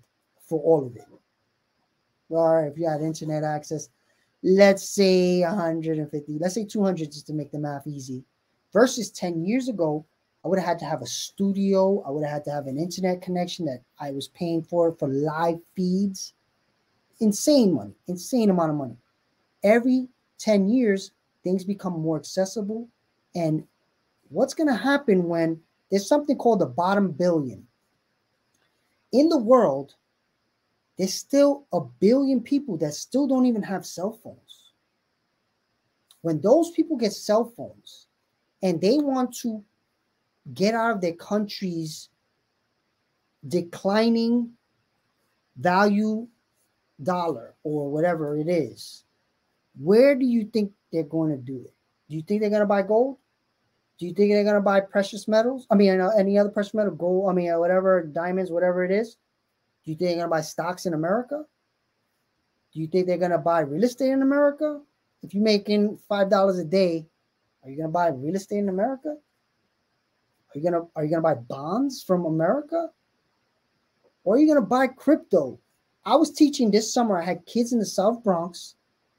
for all of it. Or if you had internet access, let's say 150, let's say 200 just to make the math easy. Versus 10 years ago, I would have had to have a studio. I would have had to have an internet connection that I was paying for for live feeds. Insane money, insane amount of money. Every 10 years, things become more accessible. And what's going to happen when there's something called the bottom billion. in the world, there's still a billion people that still don't even have cell phones. When those people get cell phones and they want to get out of their country's declining value dollar or whatever it is, where do you think they're going to do it? Do you think they're going to buy gold? Do you think they're to buy precious metals? I mean, uh, any other precious metal, gold, I mean, uh, whatever, diamonds, whatever it is? Do you think they're to buy stocks in America? Do you think they're going to buy real estate in America? If you're making $5 a day, are you going to buy real estate in America? Are you going to are you to buy bonds from America? Or are you going to buy crypto? I was teaching this summer. I had kids in the South Bronx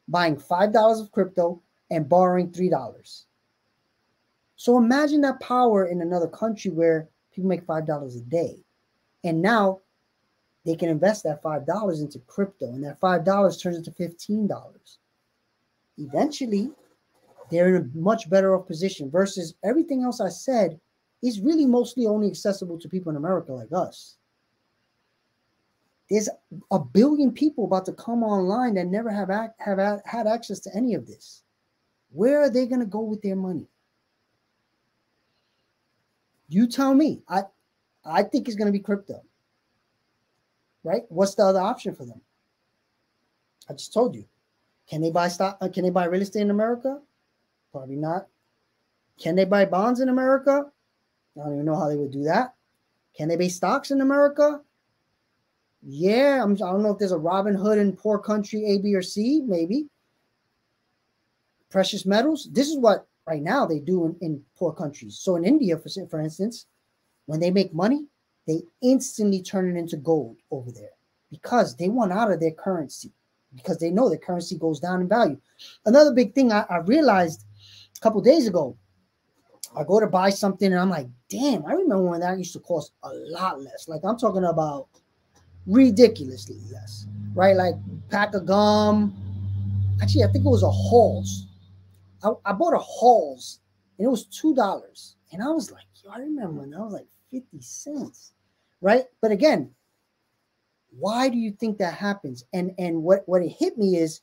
buying $5 of crypto and borrowing $3. So imagine that power in another country where people make $5 a day. And now they can invest that $5 into crypto, and that $5 turns into $15. Eventually, they're in a much better off position versus everything else I said is really mostly only accessible to people in America like us. There's a billion people about to come online that never have, have had access to any of this. Where are they going to go with their money? You tell me. I I think it's going to be crypto. Right? What's the other option for them? I just told you. Can they buy stock? Uh, can they buy real estate in America? Probably not. Can they buy bonds in America? I don't even know how they would do that. Can they buy stocks in America? Yeah, I'm, I don't know if there's a Robinhood in poor country A, B, or C. Maybe precious metals. This is what right now they do in, in poor countries. So in India, for, for instance, when they make money, they instantly turn it into gold over there because they want out of their currency because they know the currency goes down in value. Another big thing I, I realized a couple days ago, I go to buy something and I'm like, damn, I remember when that used to cost a lot less. Like I'm talking about ridiculously less, right? Like pack of gum. Actually, I think it was a Halls I, I bought a Halls and it was two dollars. And I was like, yo, I remember when that was like 50 cents. Right. But again, why do you think that happens? And and what, what it hit me is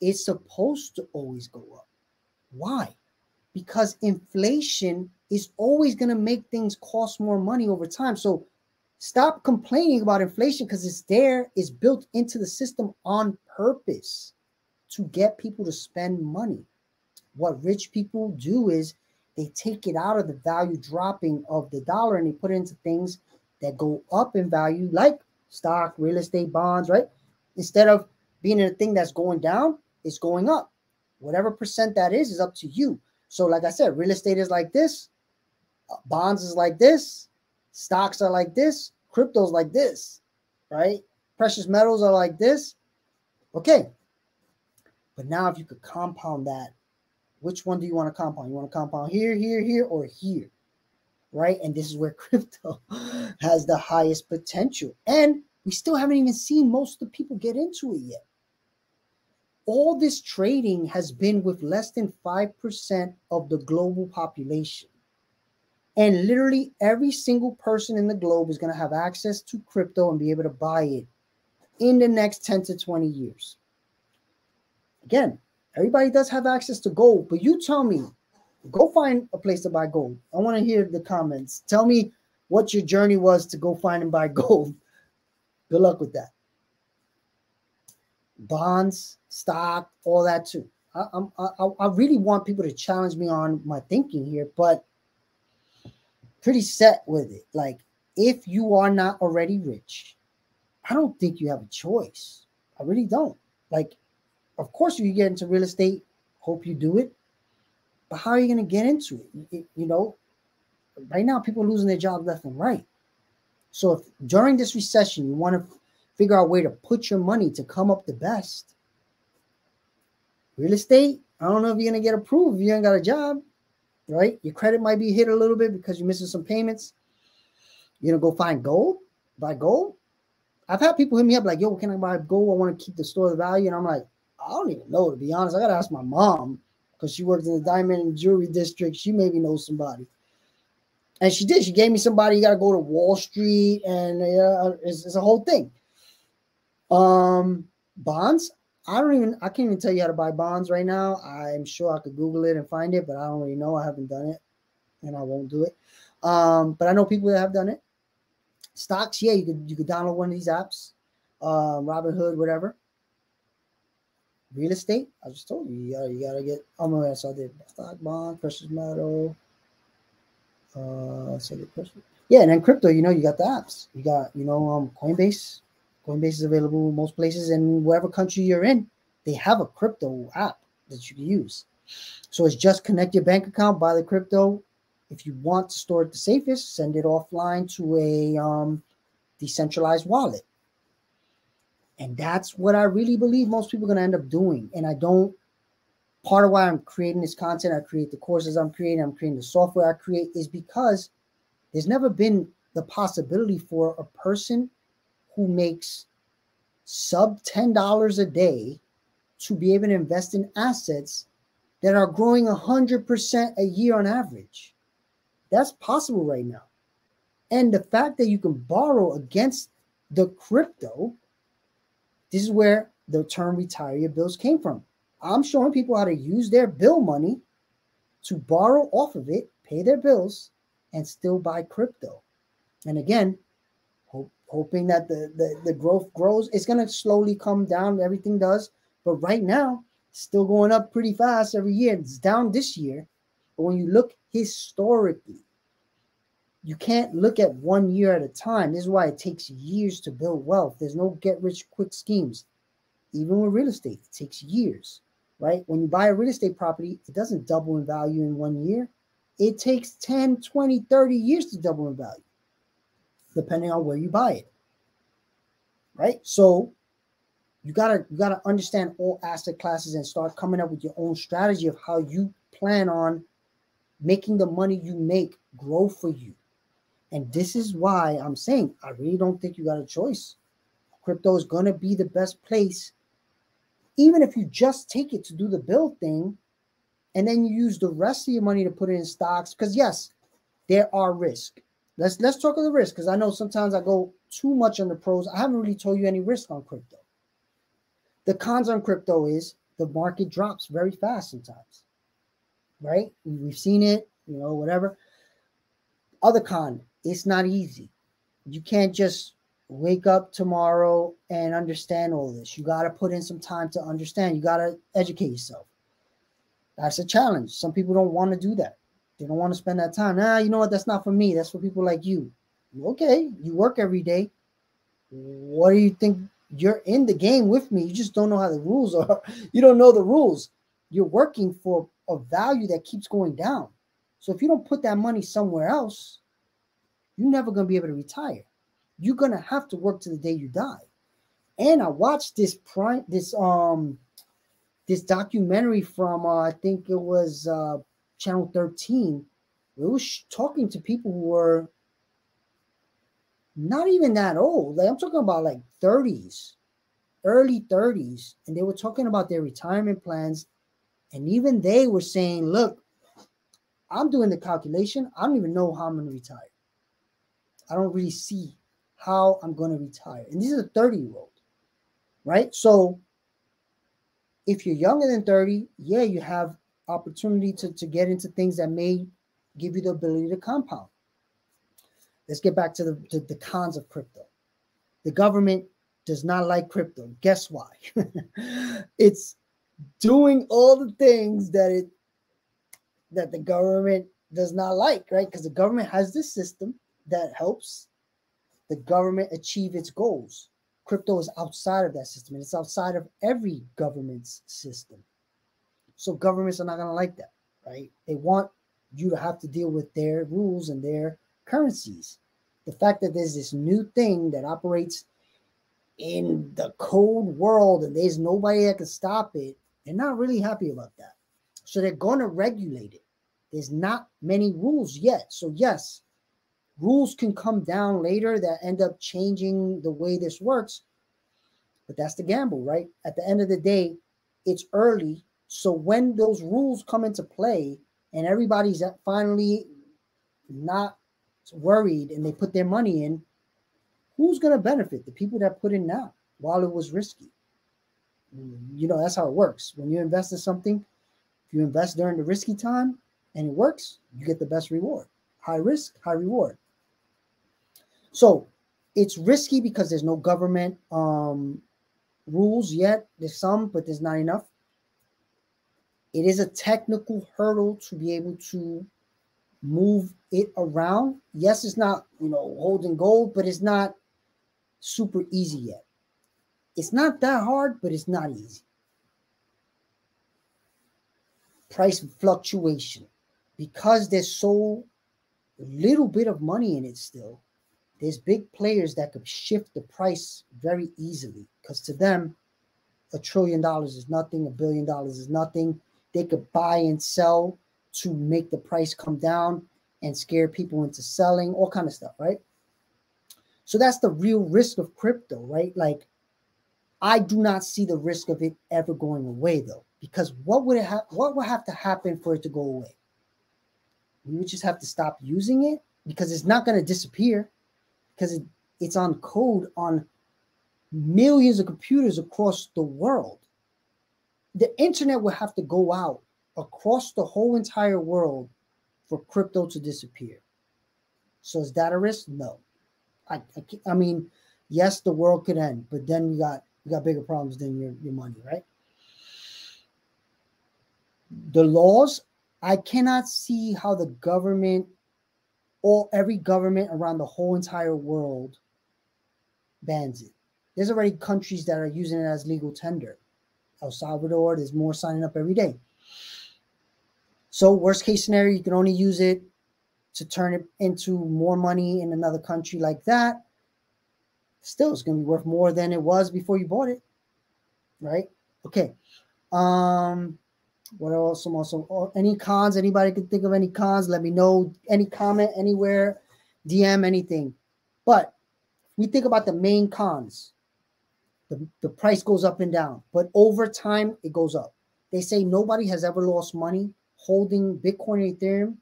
it's supposed to always go up. Why? Because inflation is always going to make things cost more money over time. So stop complaining about inflation because it's there, it's built into the system on purpose to get people to spend money what rich people do is they take it out of the value dropping of the dollar and they put it into things that go up in value, like stock, real estate, bonds, right? Instead of being in a thing that's going down, it's going up. Whatever percent that is, is up to you. So, like I said, real estate is like this, uh, bonds is like this, stocks are like this, cryptos like this, right? Precious metals are like this. Okay. But now, if you could compound that which one do you want to compound? You want to compound here, here, here, or here, right? And this is where (laughs) crypto has the highest potential. And we still haven't even seen most of the people get into it yet. All this trading has been with less than 5% of the global population. And literally every single person in the globe is going to have access to crypto and be able to buy it in the next 10 to 20 years. Again, Everybody does have access to gold, but you tell me, go find a place to buy gold. I want to hear the comments. Tell me what your journey was to go find and buy (laughs) gold. Good luck with that. Bonds, stock, all that too. I, I'm, I, I really want people to challenge me on my thinking here, but pretty set with it. Like, if you are not already rich, I don't think you have a choice. I really don't. Like, of course, you get into real estate, hope you do it. But how are you going to get into it? You know, right now people are losing their jobs left and right. So if during this recession you want to figure out a way to put your money to come up the best, real estate, I don't know if you're going to get approved if you ain't got a job, right? Your credit might be hit a little bit because you're missing some payments. Going to go find gold, buy gold. I've had people hit me up like, yo, can I buy gold? I want to keep the store of value. And I'm like, I don't even know to be honest. I gotta ask my mom because she works in the diamond and jewelry district. She maybe knows somebody. And she did. She gave me somebody. You got to go to Wall Street, and uh, it's, it's a whole thing. Um, bonds. I don't even. I can't even tell you how to buy bonds right now. I'm sure I could Google it and find it, but I don't really know. I haven't done it, and I won't do it. Um, but I know people that have done it. Stocks, yeah, you could you could download one of these apps, um, Robinhood, whatever. Real estate, I just told you, you gotta, you gotta get. Oh my so I did stock, bond, precious metal. Uh, so the precious, yeah, and then crypto. You know, you got the apps. You got you know, um, Coinbase. Coinbase is available in most places, and whatever country you're in, they have a crypto app that you can use. So it's just connect your bank account, buy the crypto, if you want to store it the safest, send it offline to a um, decentralized wallet. And that's what I really believe most people are going to end up doing. And I don't, part of why I'm creating this content, I create the courses I'm creating, I'm creating the software I create, is because there's never been the possibility for a person who makes sub $10 a day to be able to invest in assets that are growing 100% a year on average. That's possible right now. And the fact that you can borrow against the crypto, this is where the term retire your bills came from. I'm showing people how to use their bill money to borrow off of it, pay their bills, and still buy crypto. And again, hope, hoping that the, the, the growth grows. It's going to slowly come down. Everything does. But right now, still going up pretty fast every year. It's down this year. But when you look historically. You can't look at one year at a time. This is why it takes years to build wealth. There's no get rich quick schemes. Even with real estate, it takes years, right? When you buy a real estate property, it doesn't double in value in one year. It takes 10, 20, 30 years to double in value, depending on where you buy it. Right? So you gotta you gotta understand all asset classes and start coming up with your own strategy of how you plan on making the money you make grow for you. And this is why I'm saying I really don't think you got a choice. Crypto is going to be the best place, even if you just take it to do the build thing and then you use the rest of your money to put it in stocks. Because, yes, there are risks. Let's let's talk of the risk because I know sometimes I go too much on the pros. I haven't really told you any risk on crypto. The cons on crypto is the market drops very fast sometimes right? We've seen it, you know, whatever. Other con, it's not easy. You can't just wake up tomorrow and understand all this. You got to put in some time to understand. You got to educate yourself. That's a challenge. Some people don't want to do that. They don't want to spend that time. Nah, you know what? That's not for me. That's for people like you. Okay, you work every day. What do you think? You're in the game with me. You just don't know how the rules are. (laughs) You don't know the rules. You're working for a value that keeps going down. So if you don't put that money somewhere else, you're never going to be able to retire. You're going to have to work to the day you die. And I watched this prime this um this documentary from uh, I think it was uh, channel 13. It was talking to people who were not even that old. Like I'm talking about like 30s, early 30s, and they were talking about their retirement plans and even they were saying, look, I'm doing the calculation. I don't even know how I'm going to retire. I don't really see how I'm going to retire. And this is a 30 year old, right? So if you're younger than 30, yeah, you have opportunity to, to get into things that may give you the ability to compound. Let's get back to the, to the cons of crypto. The government does not like crypto. Guess why? (laughs) it's doing all the things that it that the government does not like, right? Because the government has this system that helps the government achieve its goals. Crypto is outside of that system, and it's outside of every government's system. So governments are not going to like that, right? They want you to have to deal with their rules and their currencies. The fact that there's this new thing that operates in the cold world and there's nobody that can stop it they're not really happy about that. So they're going to regulate it. There's not many rules yet. So, yes, rules can come down later that end up changing the way this works. But that's the gamble, right? At the end of the day, it's early. So when those rules come into play and everybody's finally not worried and they put their money in, who's going to benefit? The people that put in now while it was risky. You know, that's how it works. When you invest in something, if you invest during the risky time and it works, you get the best reward. High risk, high reward. So it's risky because there's no government um, rules yet. There's some, but there's not enough. It is a technical hurdle to be able to move it around. Yes, it's not, you know, holding gold, but it's not super easy yet. It's not that hard, but it's not easy. Price fluctuation. Because there's so little bit of money in it still, there's big players that could shift the price very easily because to them, a trillion dollars is nothing, a billion dollars is nothing. They could buy and sell to make the price come down and scare people into selling, all kind of stuff, right? So that's the real risk of crypto, right? Like, I do not see the risk of it ever going away, though, because what would it have? What would have to happen for it to go away? We would just have to stop using it because it's not going to disappear because it, it's on code on millions of computers across the world. The internet will have to go out across the whole entire world for crypto to disappear. So is that a risk? No. I, I, I mean, yes, the world could end, but then you got you got bigger problems than your, your money, right? The laws, I cannot see how the government all every government around the whole entire world bans it. There's already countries that are using it as legal tender. El Salvador, there's more signing up every day. So, worst case scenario, you can only use it to turn it into more money in another country like that. Still, it's going to be worth more than it was before you bought it, right? Okay. Um, what else? Also, oh, any cons? Anybody can think of any cons? Let me know. Any comment anywhere, DM anything. But we think about the main cons. The, the price goes up and down, but over time it goes up. They say nobody has ever lost money holding Bitcoin and Ethereum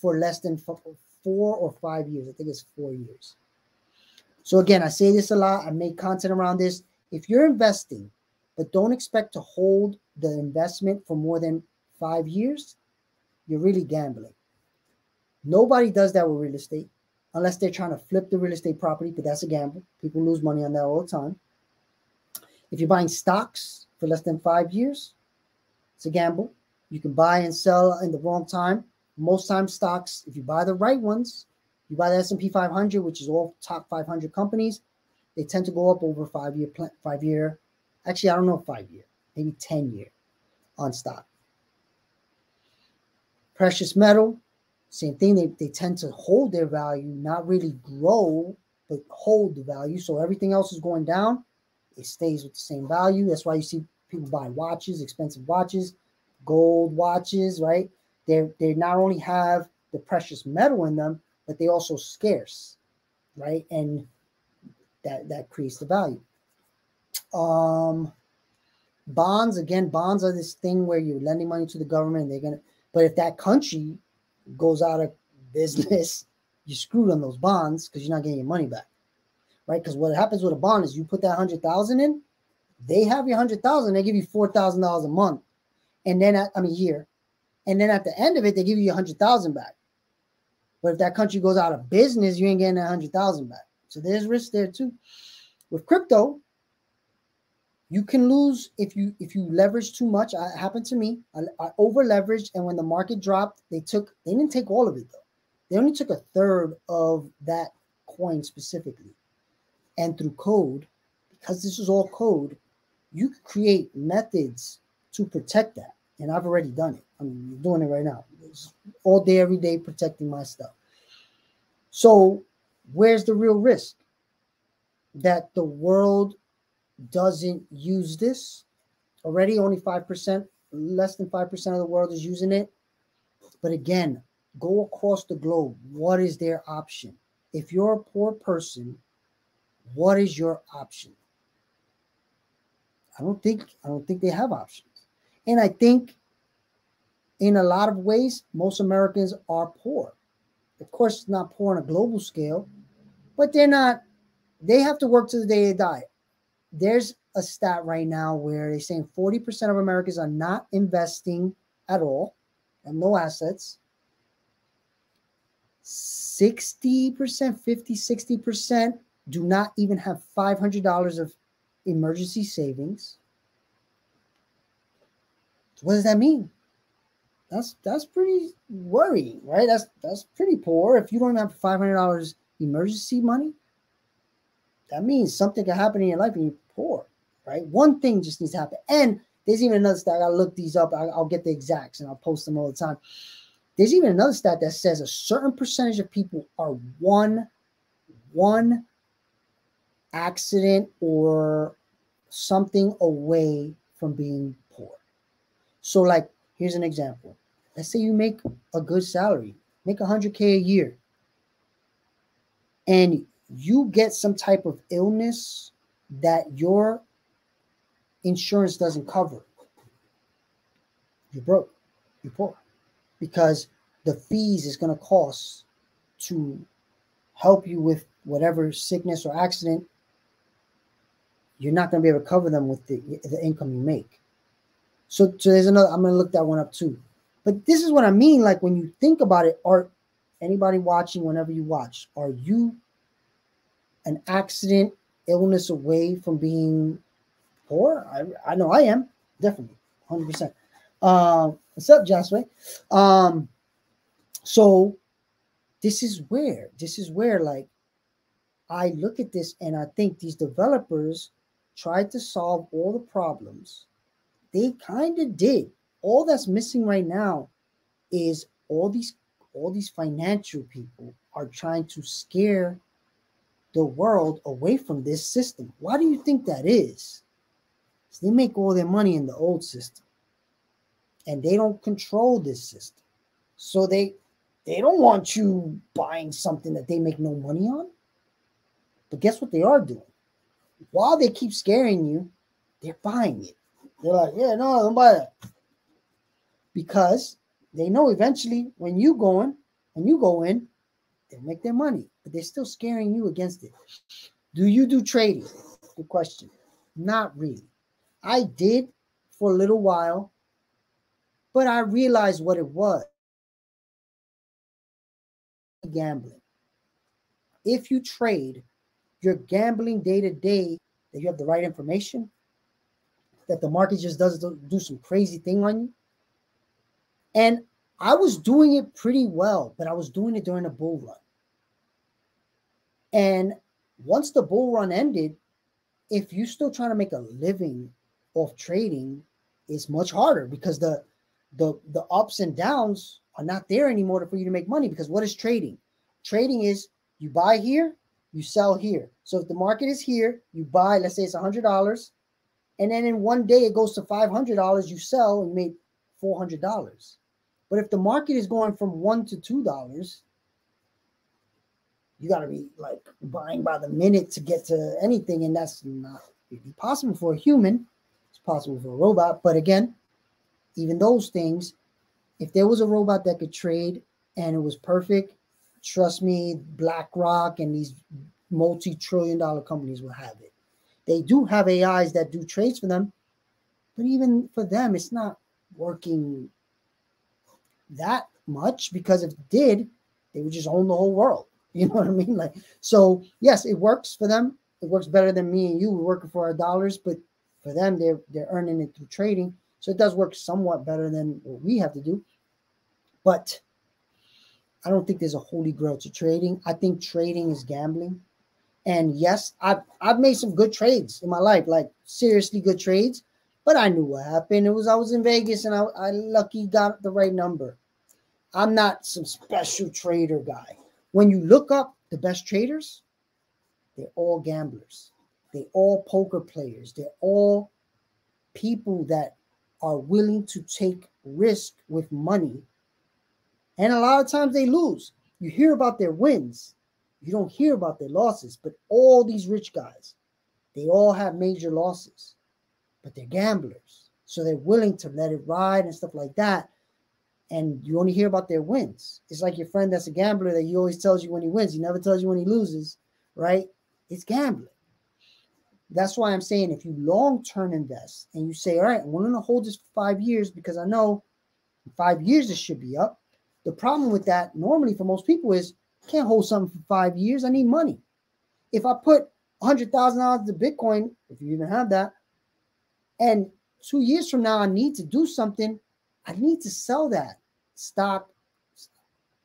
for less than four or five years. I think it's four years. So again, I say this a lot. I make content around this. If you're investing, but don't expect to hold the investment for more than five years, you're really gambling. Nobody does that with real estate unless they're trying to flip the real estate property, but that's a gamble. People lose money on that all the time. If you're buying stocks for less than five years, it's a gamble. You can buy and sell in the wrong time. Most times, stocks, if you buy the right ones, you buy the S&P 500, which is all top 500 companies, they tend to go up over five year five year. Actually, I don't know five year, maybe 10 year on stock. Precious metal, same thing. They, they tend to hold their value, not really grow, but hold the value. So everything else is going down. It stays with the same value. That's why you see people buy watches, expensive watches, gold watches, right? They they not only have the precious metal in them, but they also scarce, right? And that that creates the value. Um, bonds again, bonds are this thing where you're lending money to the government. they're gonna, but if that country goes out of business, (laughs) you're screwed on those bonds because you're not getting your money back, right? Because what happens with a bond is you put that hundred thousand in, they have your hundred thousand, they give you four thousand dollars a month, and then at, I mean year, and then at the end of it, they give you hundred thousand back. But if that country goes out of business, you ain't getting hundred thousand back. So there's risk there too. With crypto, you can lose if you if you leverage too much. It happened to me. I, I over leveraged, and when the market dropped, they took they didn't take all of it though. They only took a third of that coin specifically. And through code, because this is all code, you could create methods to protect that. And I've already done it. I'm doing it right now. It's all day, every day, protecting my stuff. So, where's the real risk? That the world doesn't use this already. Only 5%, less than 5% of the world is using it. But again, go across the globe. What is their option? If you're a poor person, what is your option? I don't think I don't think they have options. And I think in a lot of ways, most Americans are poor. of course, not poor on a global scale, but they're not, they have to work to the day they die. There's a stat right now where they're saying 40% of Americans are not investing at all and no assets. 60%, 50, 60% do not even have $500 of emergency savings. What does that mean? That's that's pretty worrying, right? That's that's pretty poor. If you don't have five hundred dollars emergency money, that means something can happen in your life and you're poor, right? One thing just needs to happen. And there's even another stat. I gotta look these up. I, I'll get the exacts and I'll post them all the time. There's even another stat that says a certain percentage of people are one one accident or something away from being poor. So, like, here's an example. Let's say you make a good salary, make 100K a year, and you get some type of illness that your insurance doesn't cover. You're broke, you're poor, because the fees is going to cost to help you with whatever sickness or accident you're not going to be able to cover them with the, the income you make. So, so there's another, I'm going to look that one up too. But this is what I mean. Like when you think about it, are anybody watching, whenever you watch, are you an accident, illness away from being poor? I, I know I am, definitely, 100%. Uh, what's up, Jasper? Um, so this is where, this is where like I look at this and I think these developers tried to solve all the problems. They kind of did. All that's missing right now is all these all these financial people are trying to scare the world away from this system. Why do you think that is? they make all their money in the old system and they don't control this system. So they they don't want you buying something that they make no money on. But guess what they are doing? while they keep scaring you, they're buying it. They're like, yeah, no, don't buy that. Because they know eventually when you go in, when you go in, they'll make their money, but they're still scaring you against it. Do you do trading? Good question. Not really. I did for a little while, but I realized what it was gambling. If you trade, you're gambling day to day that you have the right information, that the market just does do some crazy thing on you. And I was doing it pretty well, but I was doing it during a bull run. And once the bull run ended, if you're still trying to make a living off trading, it's much harder because the the the ups and downs are not there anymore for you to make money. Because what is trading? Trading is you buy here, you sell here. So if the market is here, you buy, let's say it's $100, and then in one day it goes to $500, you sell and made $400. But if the market is going from one to $2, you got to be like buying by the minute to get to anything. And that's not really possible for a human. It's possible for a robot. But again, even those things, if there was a robot that could trade and it was perfect, Trust me, BlackRock and these multi-trillion dollar companies will have it. They do have AIs that do trades for them, but even for them, it's not working that much because if it did, they would just own the whole world. (laughs) You know what I mean? Like, so yes, it works for them. It works better than me and you. We're working for our dollars, but for them, they're they're earning it through trading. So it does work somewhat better than what we have to do. But I don't think there's a holy grail to trading. I think trading is gambling. And yes, I've I've made some good trades in my life, like seriously good trades. But I knew what happened. It was I was in Vegas and I, I lucky got the right number. I'm not some special trader guy. When you look up the best traders, they're all gamblers. They're all poker players. They're all people that are willing to take risk with money and a lot of times they lose. You hear about their wins, you don't hear about their losses. But all these rich guys, they all have major losses, but they're gamblers. So they're willing to let it ride and stuff like that. and you only hear about their wins. It's like your friend that's a gambler that he always tells you when he wins, he never tells you when he loses, right? It's gambling. That's why I'm saying if you long term invest and you say, all right, I'm going to hold this for five years because I know in five years this should be up. The problem with that normally for most people is I can't hold something for five years. I need money. If I put $100,000 to Bitcoin, if you even have that, and two years from now I need to do something, I need to sell that stock.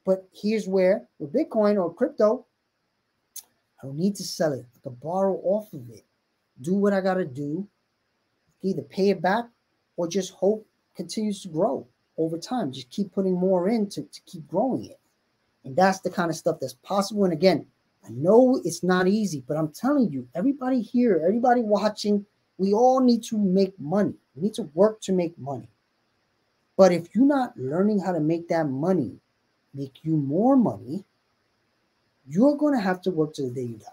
But here's where with Bitcoin or crypto, I don't need to sell it. I can borrow off of it do what I got to do, either pay it back or just hope continues to grow over time. Just keep putting more in to, to keep growing it. And that's the kind of stuff that's possible. And again, I know it's not easy, but I'm telling you, everybody here, everybody watching, we all need to make money. We need to work to make money. But if you're not learning how to make that money make you more money, you're going to have to work to the day you die.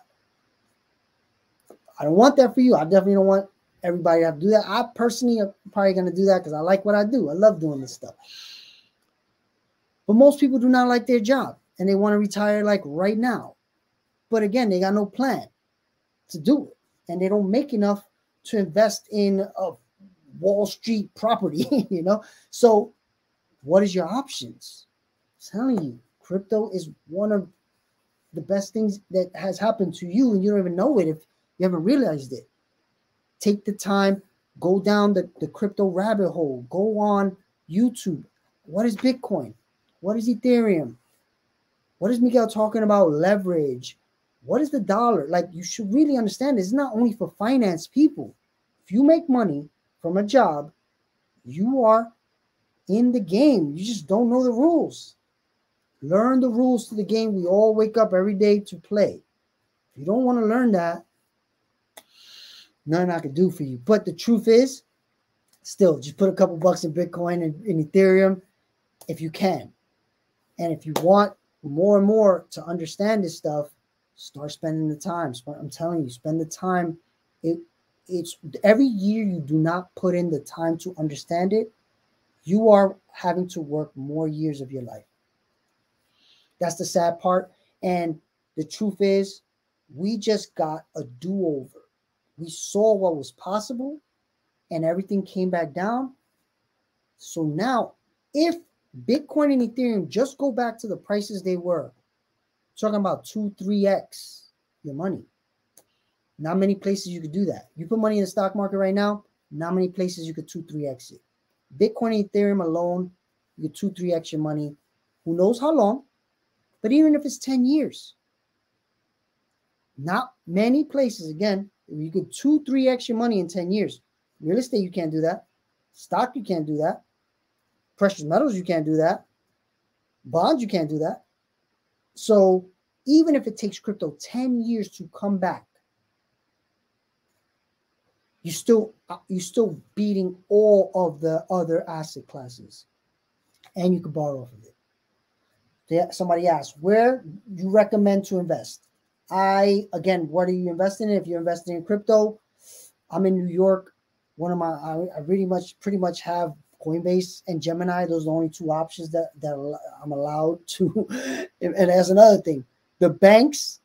I don't want that for you. I definitely don't want everybody to have to do that. I personally am probably going to do that because I like what I do. I love doing this stuff. But most people do not like their job and they want to retire like right now. But again, they got no plan to do it and they don't make enough to invest in a Wall Street property, (laughs) you know? So, what is your options? I'm telling you, crypto is one of the best things that has happened to you and you don't even know it if you haven't realized it. Take the time, go down the, the crypto rabbit hole, go on YouTube. What is Bitcoin? What is Ethereum? What is Miguel talking about? Leverage. What is the dollar? Like, you should really understand this is not only for finance people. If you make money from a job, you are in the game. You just don't know the rules. Learn the rules to the game. We all wake up every day to play. If you don't want to learn that, nothing I can do for you. But the truth is, still, just put a couple bucks in Bitcoin and in Ethereum if you can. And if you want more and more to understand this stuff, start spending the time. I'm telling you, spend the time. It it's every year you do not put in the time to understand it, you are having to work more years of your life. That's the sad part. And the truth is, we just got a do over we saw what was possible and everything came back down. So now, if Bitcoin and Ethereum just go back to the prices they were, talking about two, three X your money. Not many places you could do that. You put money in the stock market right now, not many places you could two, three X it. Bitcoin and Ethereum alone, you get two, three X your money. Who knows how long? But even if it's 10 years, not many places, again, you could two, three extra money in 10 years. Real estate, you can't do that. Stock, you can't do that. Precious metals, you can't do that. Bonds, you can't do that. So even if it takes crypto 10 years to come back, you still uh, you're still beating all of the other asset classes. And you can borrow off of it. Somebody asked, where you recommend to invest? I again, what are you investing in? If you're investing in crypto, I'm in New York. One of my I, I really much pretty much have Coinbase and Gemini. Those are the only two options that that I'm allowed to. (laughs) and as another thing, the banks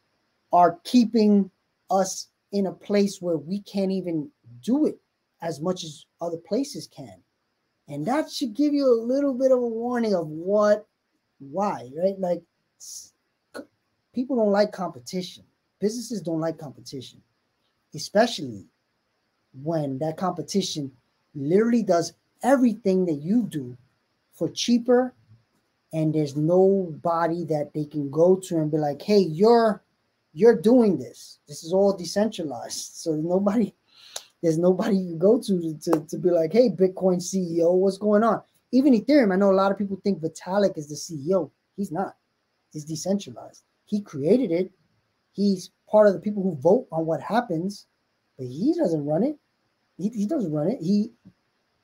are keeping us in a place where we can't even do it as much as other places can. And that should give you a little bit of a warning of what, why, right? Like people don't like competition. Businesses don't like competition, especially when that competition literally does everything that you do for cheaper and there's nobody that they can go to and be like hey you're you're doing this this is all decentralized (laughs) so nobody there's nobody you go to, to to be like hey bitcoin ceo what's going on even ethereum i know a lot of people think vitalik is the ceo he's not he's decentralized he created it. He's part of the people who vote on what happens, but he doesn't run it. He, he doesn't run it. He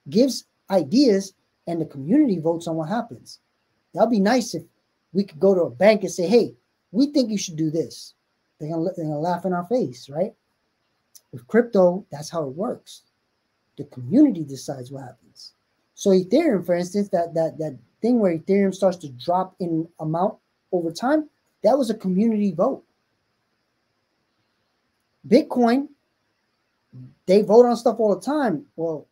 gives ideas and the community votes on what happens. That'd be nice if we could go to a bank and say, hey, we think you should do this. They're gonna, they're gonna laugh in our face, right? With crypto, that's how it works. The community decides what happens. So Ethereum, for instance, that that that thing where Ethereum starts to drop in amount over time, that was a community vote. Bitcoin, they vote on stuff all the time. Well,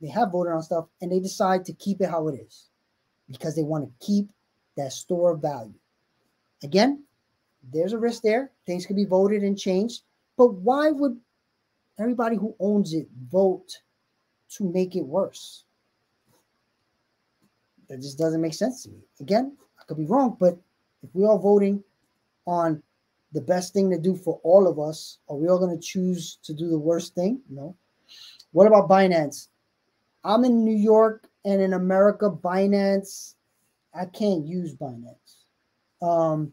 they have voted on stuff and they decide to keep it how it is because they want to keep that store of value. Again, there's a risk there. Things can be voted and changed. But why would everybody who owns it vote to make it worse? That just doesn't make sense to me. Again, I could be wrong, but if we're voting on the best thing to do for all of us, are we all going to choose to do the worst thing? No. What about Binance? I'm in New York and in America, Binance, I can't use Binance. Um,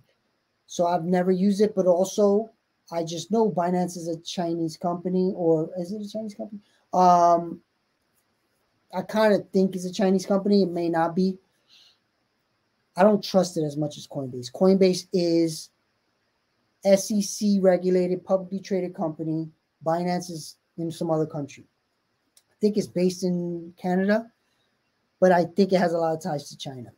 so I've never used it, but also I just know Binance is a Chinese company, or is it a Chinese company? Um, I kind of think it's a Chinese company. It may not be. I don't trust it as much as Coinbase. Coinbase is SEC regulated, publicly traded company. Binance is in some other country. I think it's based in Canada, but I think it has a lot of ties to China.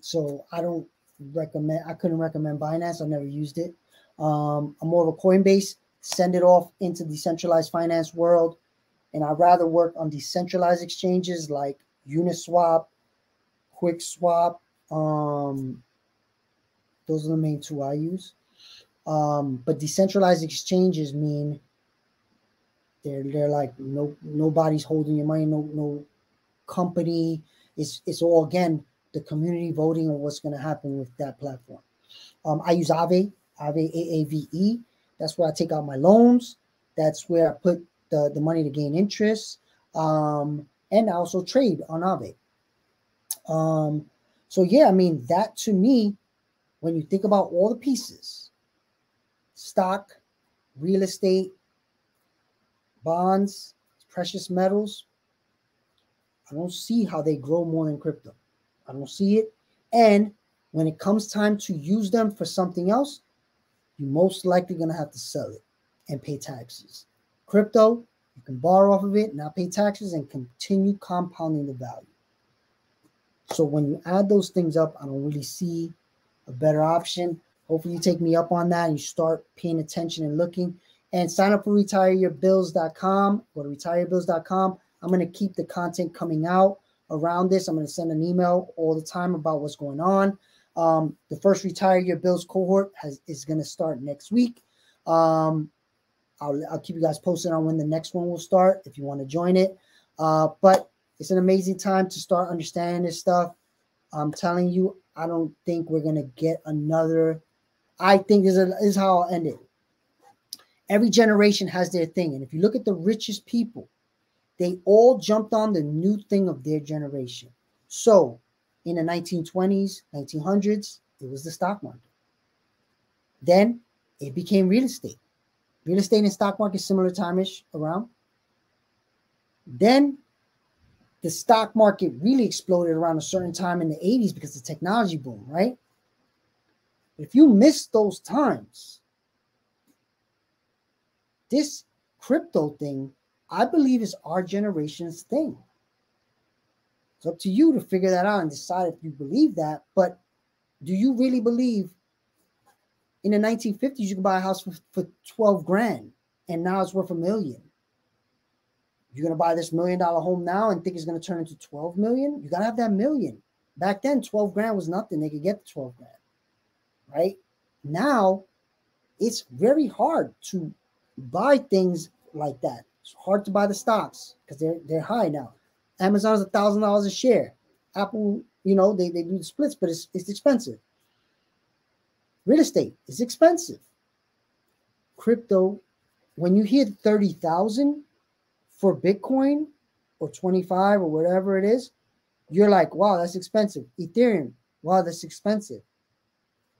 So I don't recommend. I couldn't recommend Binance. I never used it. Um, I'm more of a Coinbase. Send it off into decentralized finance world, and I'd rather work on decentralized exchanges like Uniswap, QuickSwap. Um, those are the main two I use. Um, but decentralized exchanges mean they're they're like no nobody's holding your money, no no company. It's it's all again the community voting on what's going to happen with that platform. Um, I use Aave AAVE. That's where I take out my loans. That's where I put the, the money to gain interest. Um, and I also trade on Aave. Um, so yeah, I mean that to me, when you think about all the pieces, stock, real estate, bonds, precious metals, I don't see how they grow more than crypto. I don't see it. And when it comes time to use them for something else, you're most likely going to have to sell it and pay taxes. Crypto, you can borrow off of it, not pay taxes, and continue compounding the value. So when you add those things up, I don't really see a better option. Hopefully, you take me up on that and you start paying attention and looking. And sign up for retireyourbills.com. Go to retireyourbills.com. I'm going to keep the content coming out around this. I'm going to send an email all the time about what's going on. Um, the first retire your bills cohort has is going to start next week. Um, I'll, I'll keep you guys posted on when the next one will start if you want to join it. Uh, but it's an amazing time to start understanding this stuff. I'm telling you, I don't think we're gonna get another. I think this is, this is how I'll end it. Every generation has their thing, and if you look at the richest people, they all jumped on the new thing of their generation. So in the 1920s, 1900s, it was the stock market. Then it became real estate. Real estate and stock market similar time-ish around. Then the stock market really exploded around a certain time in the 80s because the technology boom, right? If you miss those times, this crypto thing I believe is our generation's thing. It's up to you to figure that out and decide if you believe that. But do you really believe in the 1950s you could buy a house for, for 12 grand and now it's worth a million? You're gonna buy this million dollar home now and think it's gonna turn into 12 million? You gotta have that million. Back then, 12 grand was nothing. They could get the 12 grand, right? Now it's very hard to buy things like that. It's hard to buy the stocks because they're they're high now. Amazon is a thousand dollars a share. Apple, you know, they, they do the splits, but it's it's expensive. Real estate is expensive. Crypto, when you hit 30,000 for Bitcoin or 25 or whatever it is, you're like, wow, that's expensive. Ethereum, wow, that's expensive.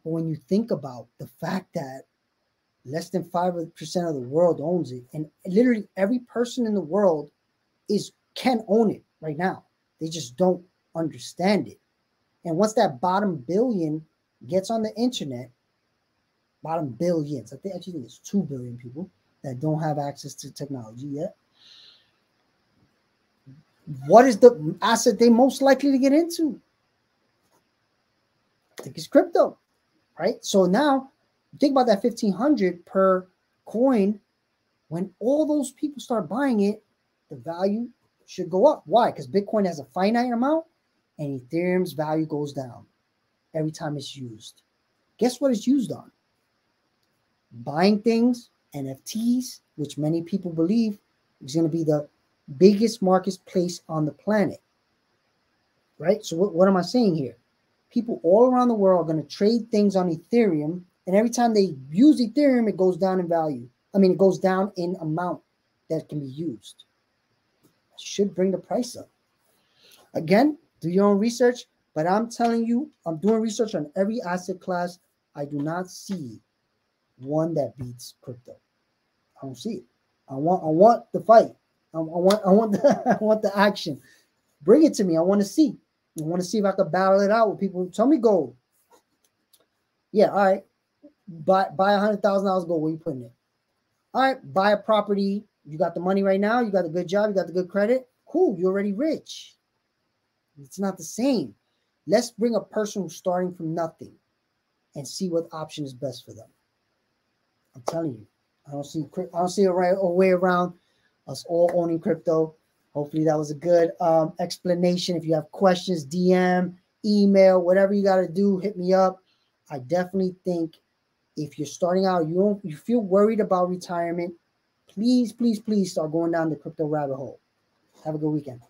But when you think about the fact that less than 5% of the world owns it and literally every person in the world is can own it right now they just don't understand it and once that bottom billion gets on the internet bottom billions i think actually think it's 2 billion people that don't have access to technology yet what is the asset they most likely to get into? I think it's crypto, right? So now think about that 1500 per coin. When all those people start buying it, the value should go up. Why? Because Bitcoin has a finite amount and Ethereum's value goes down every time it's used. Guess what it's used on? Buying things, NFTs, which many people believe is going to be the biggest marketplace on the planet. Right? So, what, what am I saying here? People all around the world are going to trade things on Ethereum, and every time they use Ethereum, it goes down in value. I mean, it goes down in amount that can be used. Should bring the price up. Again, do your own research, but I'm telling you, I'm doing research on every asset class. I do not see one that beats crypto. I don't see it. I want I want the fight. I, I want I want the (laughs) I want the action. Bring it to me. I want to see. I want to see if I could battle it out with people. Tell me gold. Yeah, all right. Buy buy a hundred thousand dollars gold. Where you putting it? All right, buy a property. You got the money right now. You got a good job. You got the good credit. Cool. You're already rich. It's not the same. Let's bring a person who's starting from nothing and see what option is best for them. I'm telling you, I don't see I don't see a, right, a way around us all owning crypto. Hopefully that was a good um, explanation. If you have questions, DM, email, whatever you got to do, hit me up. I definitely think if you're starting out, you don't you feel worried about retirement, please, please, please start going down the crypto rabbit hole. Have a good weekend.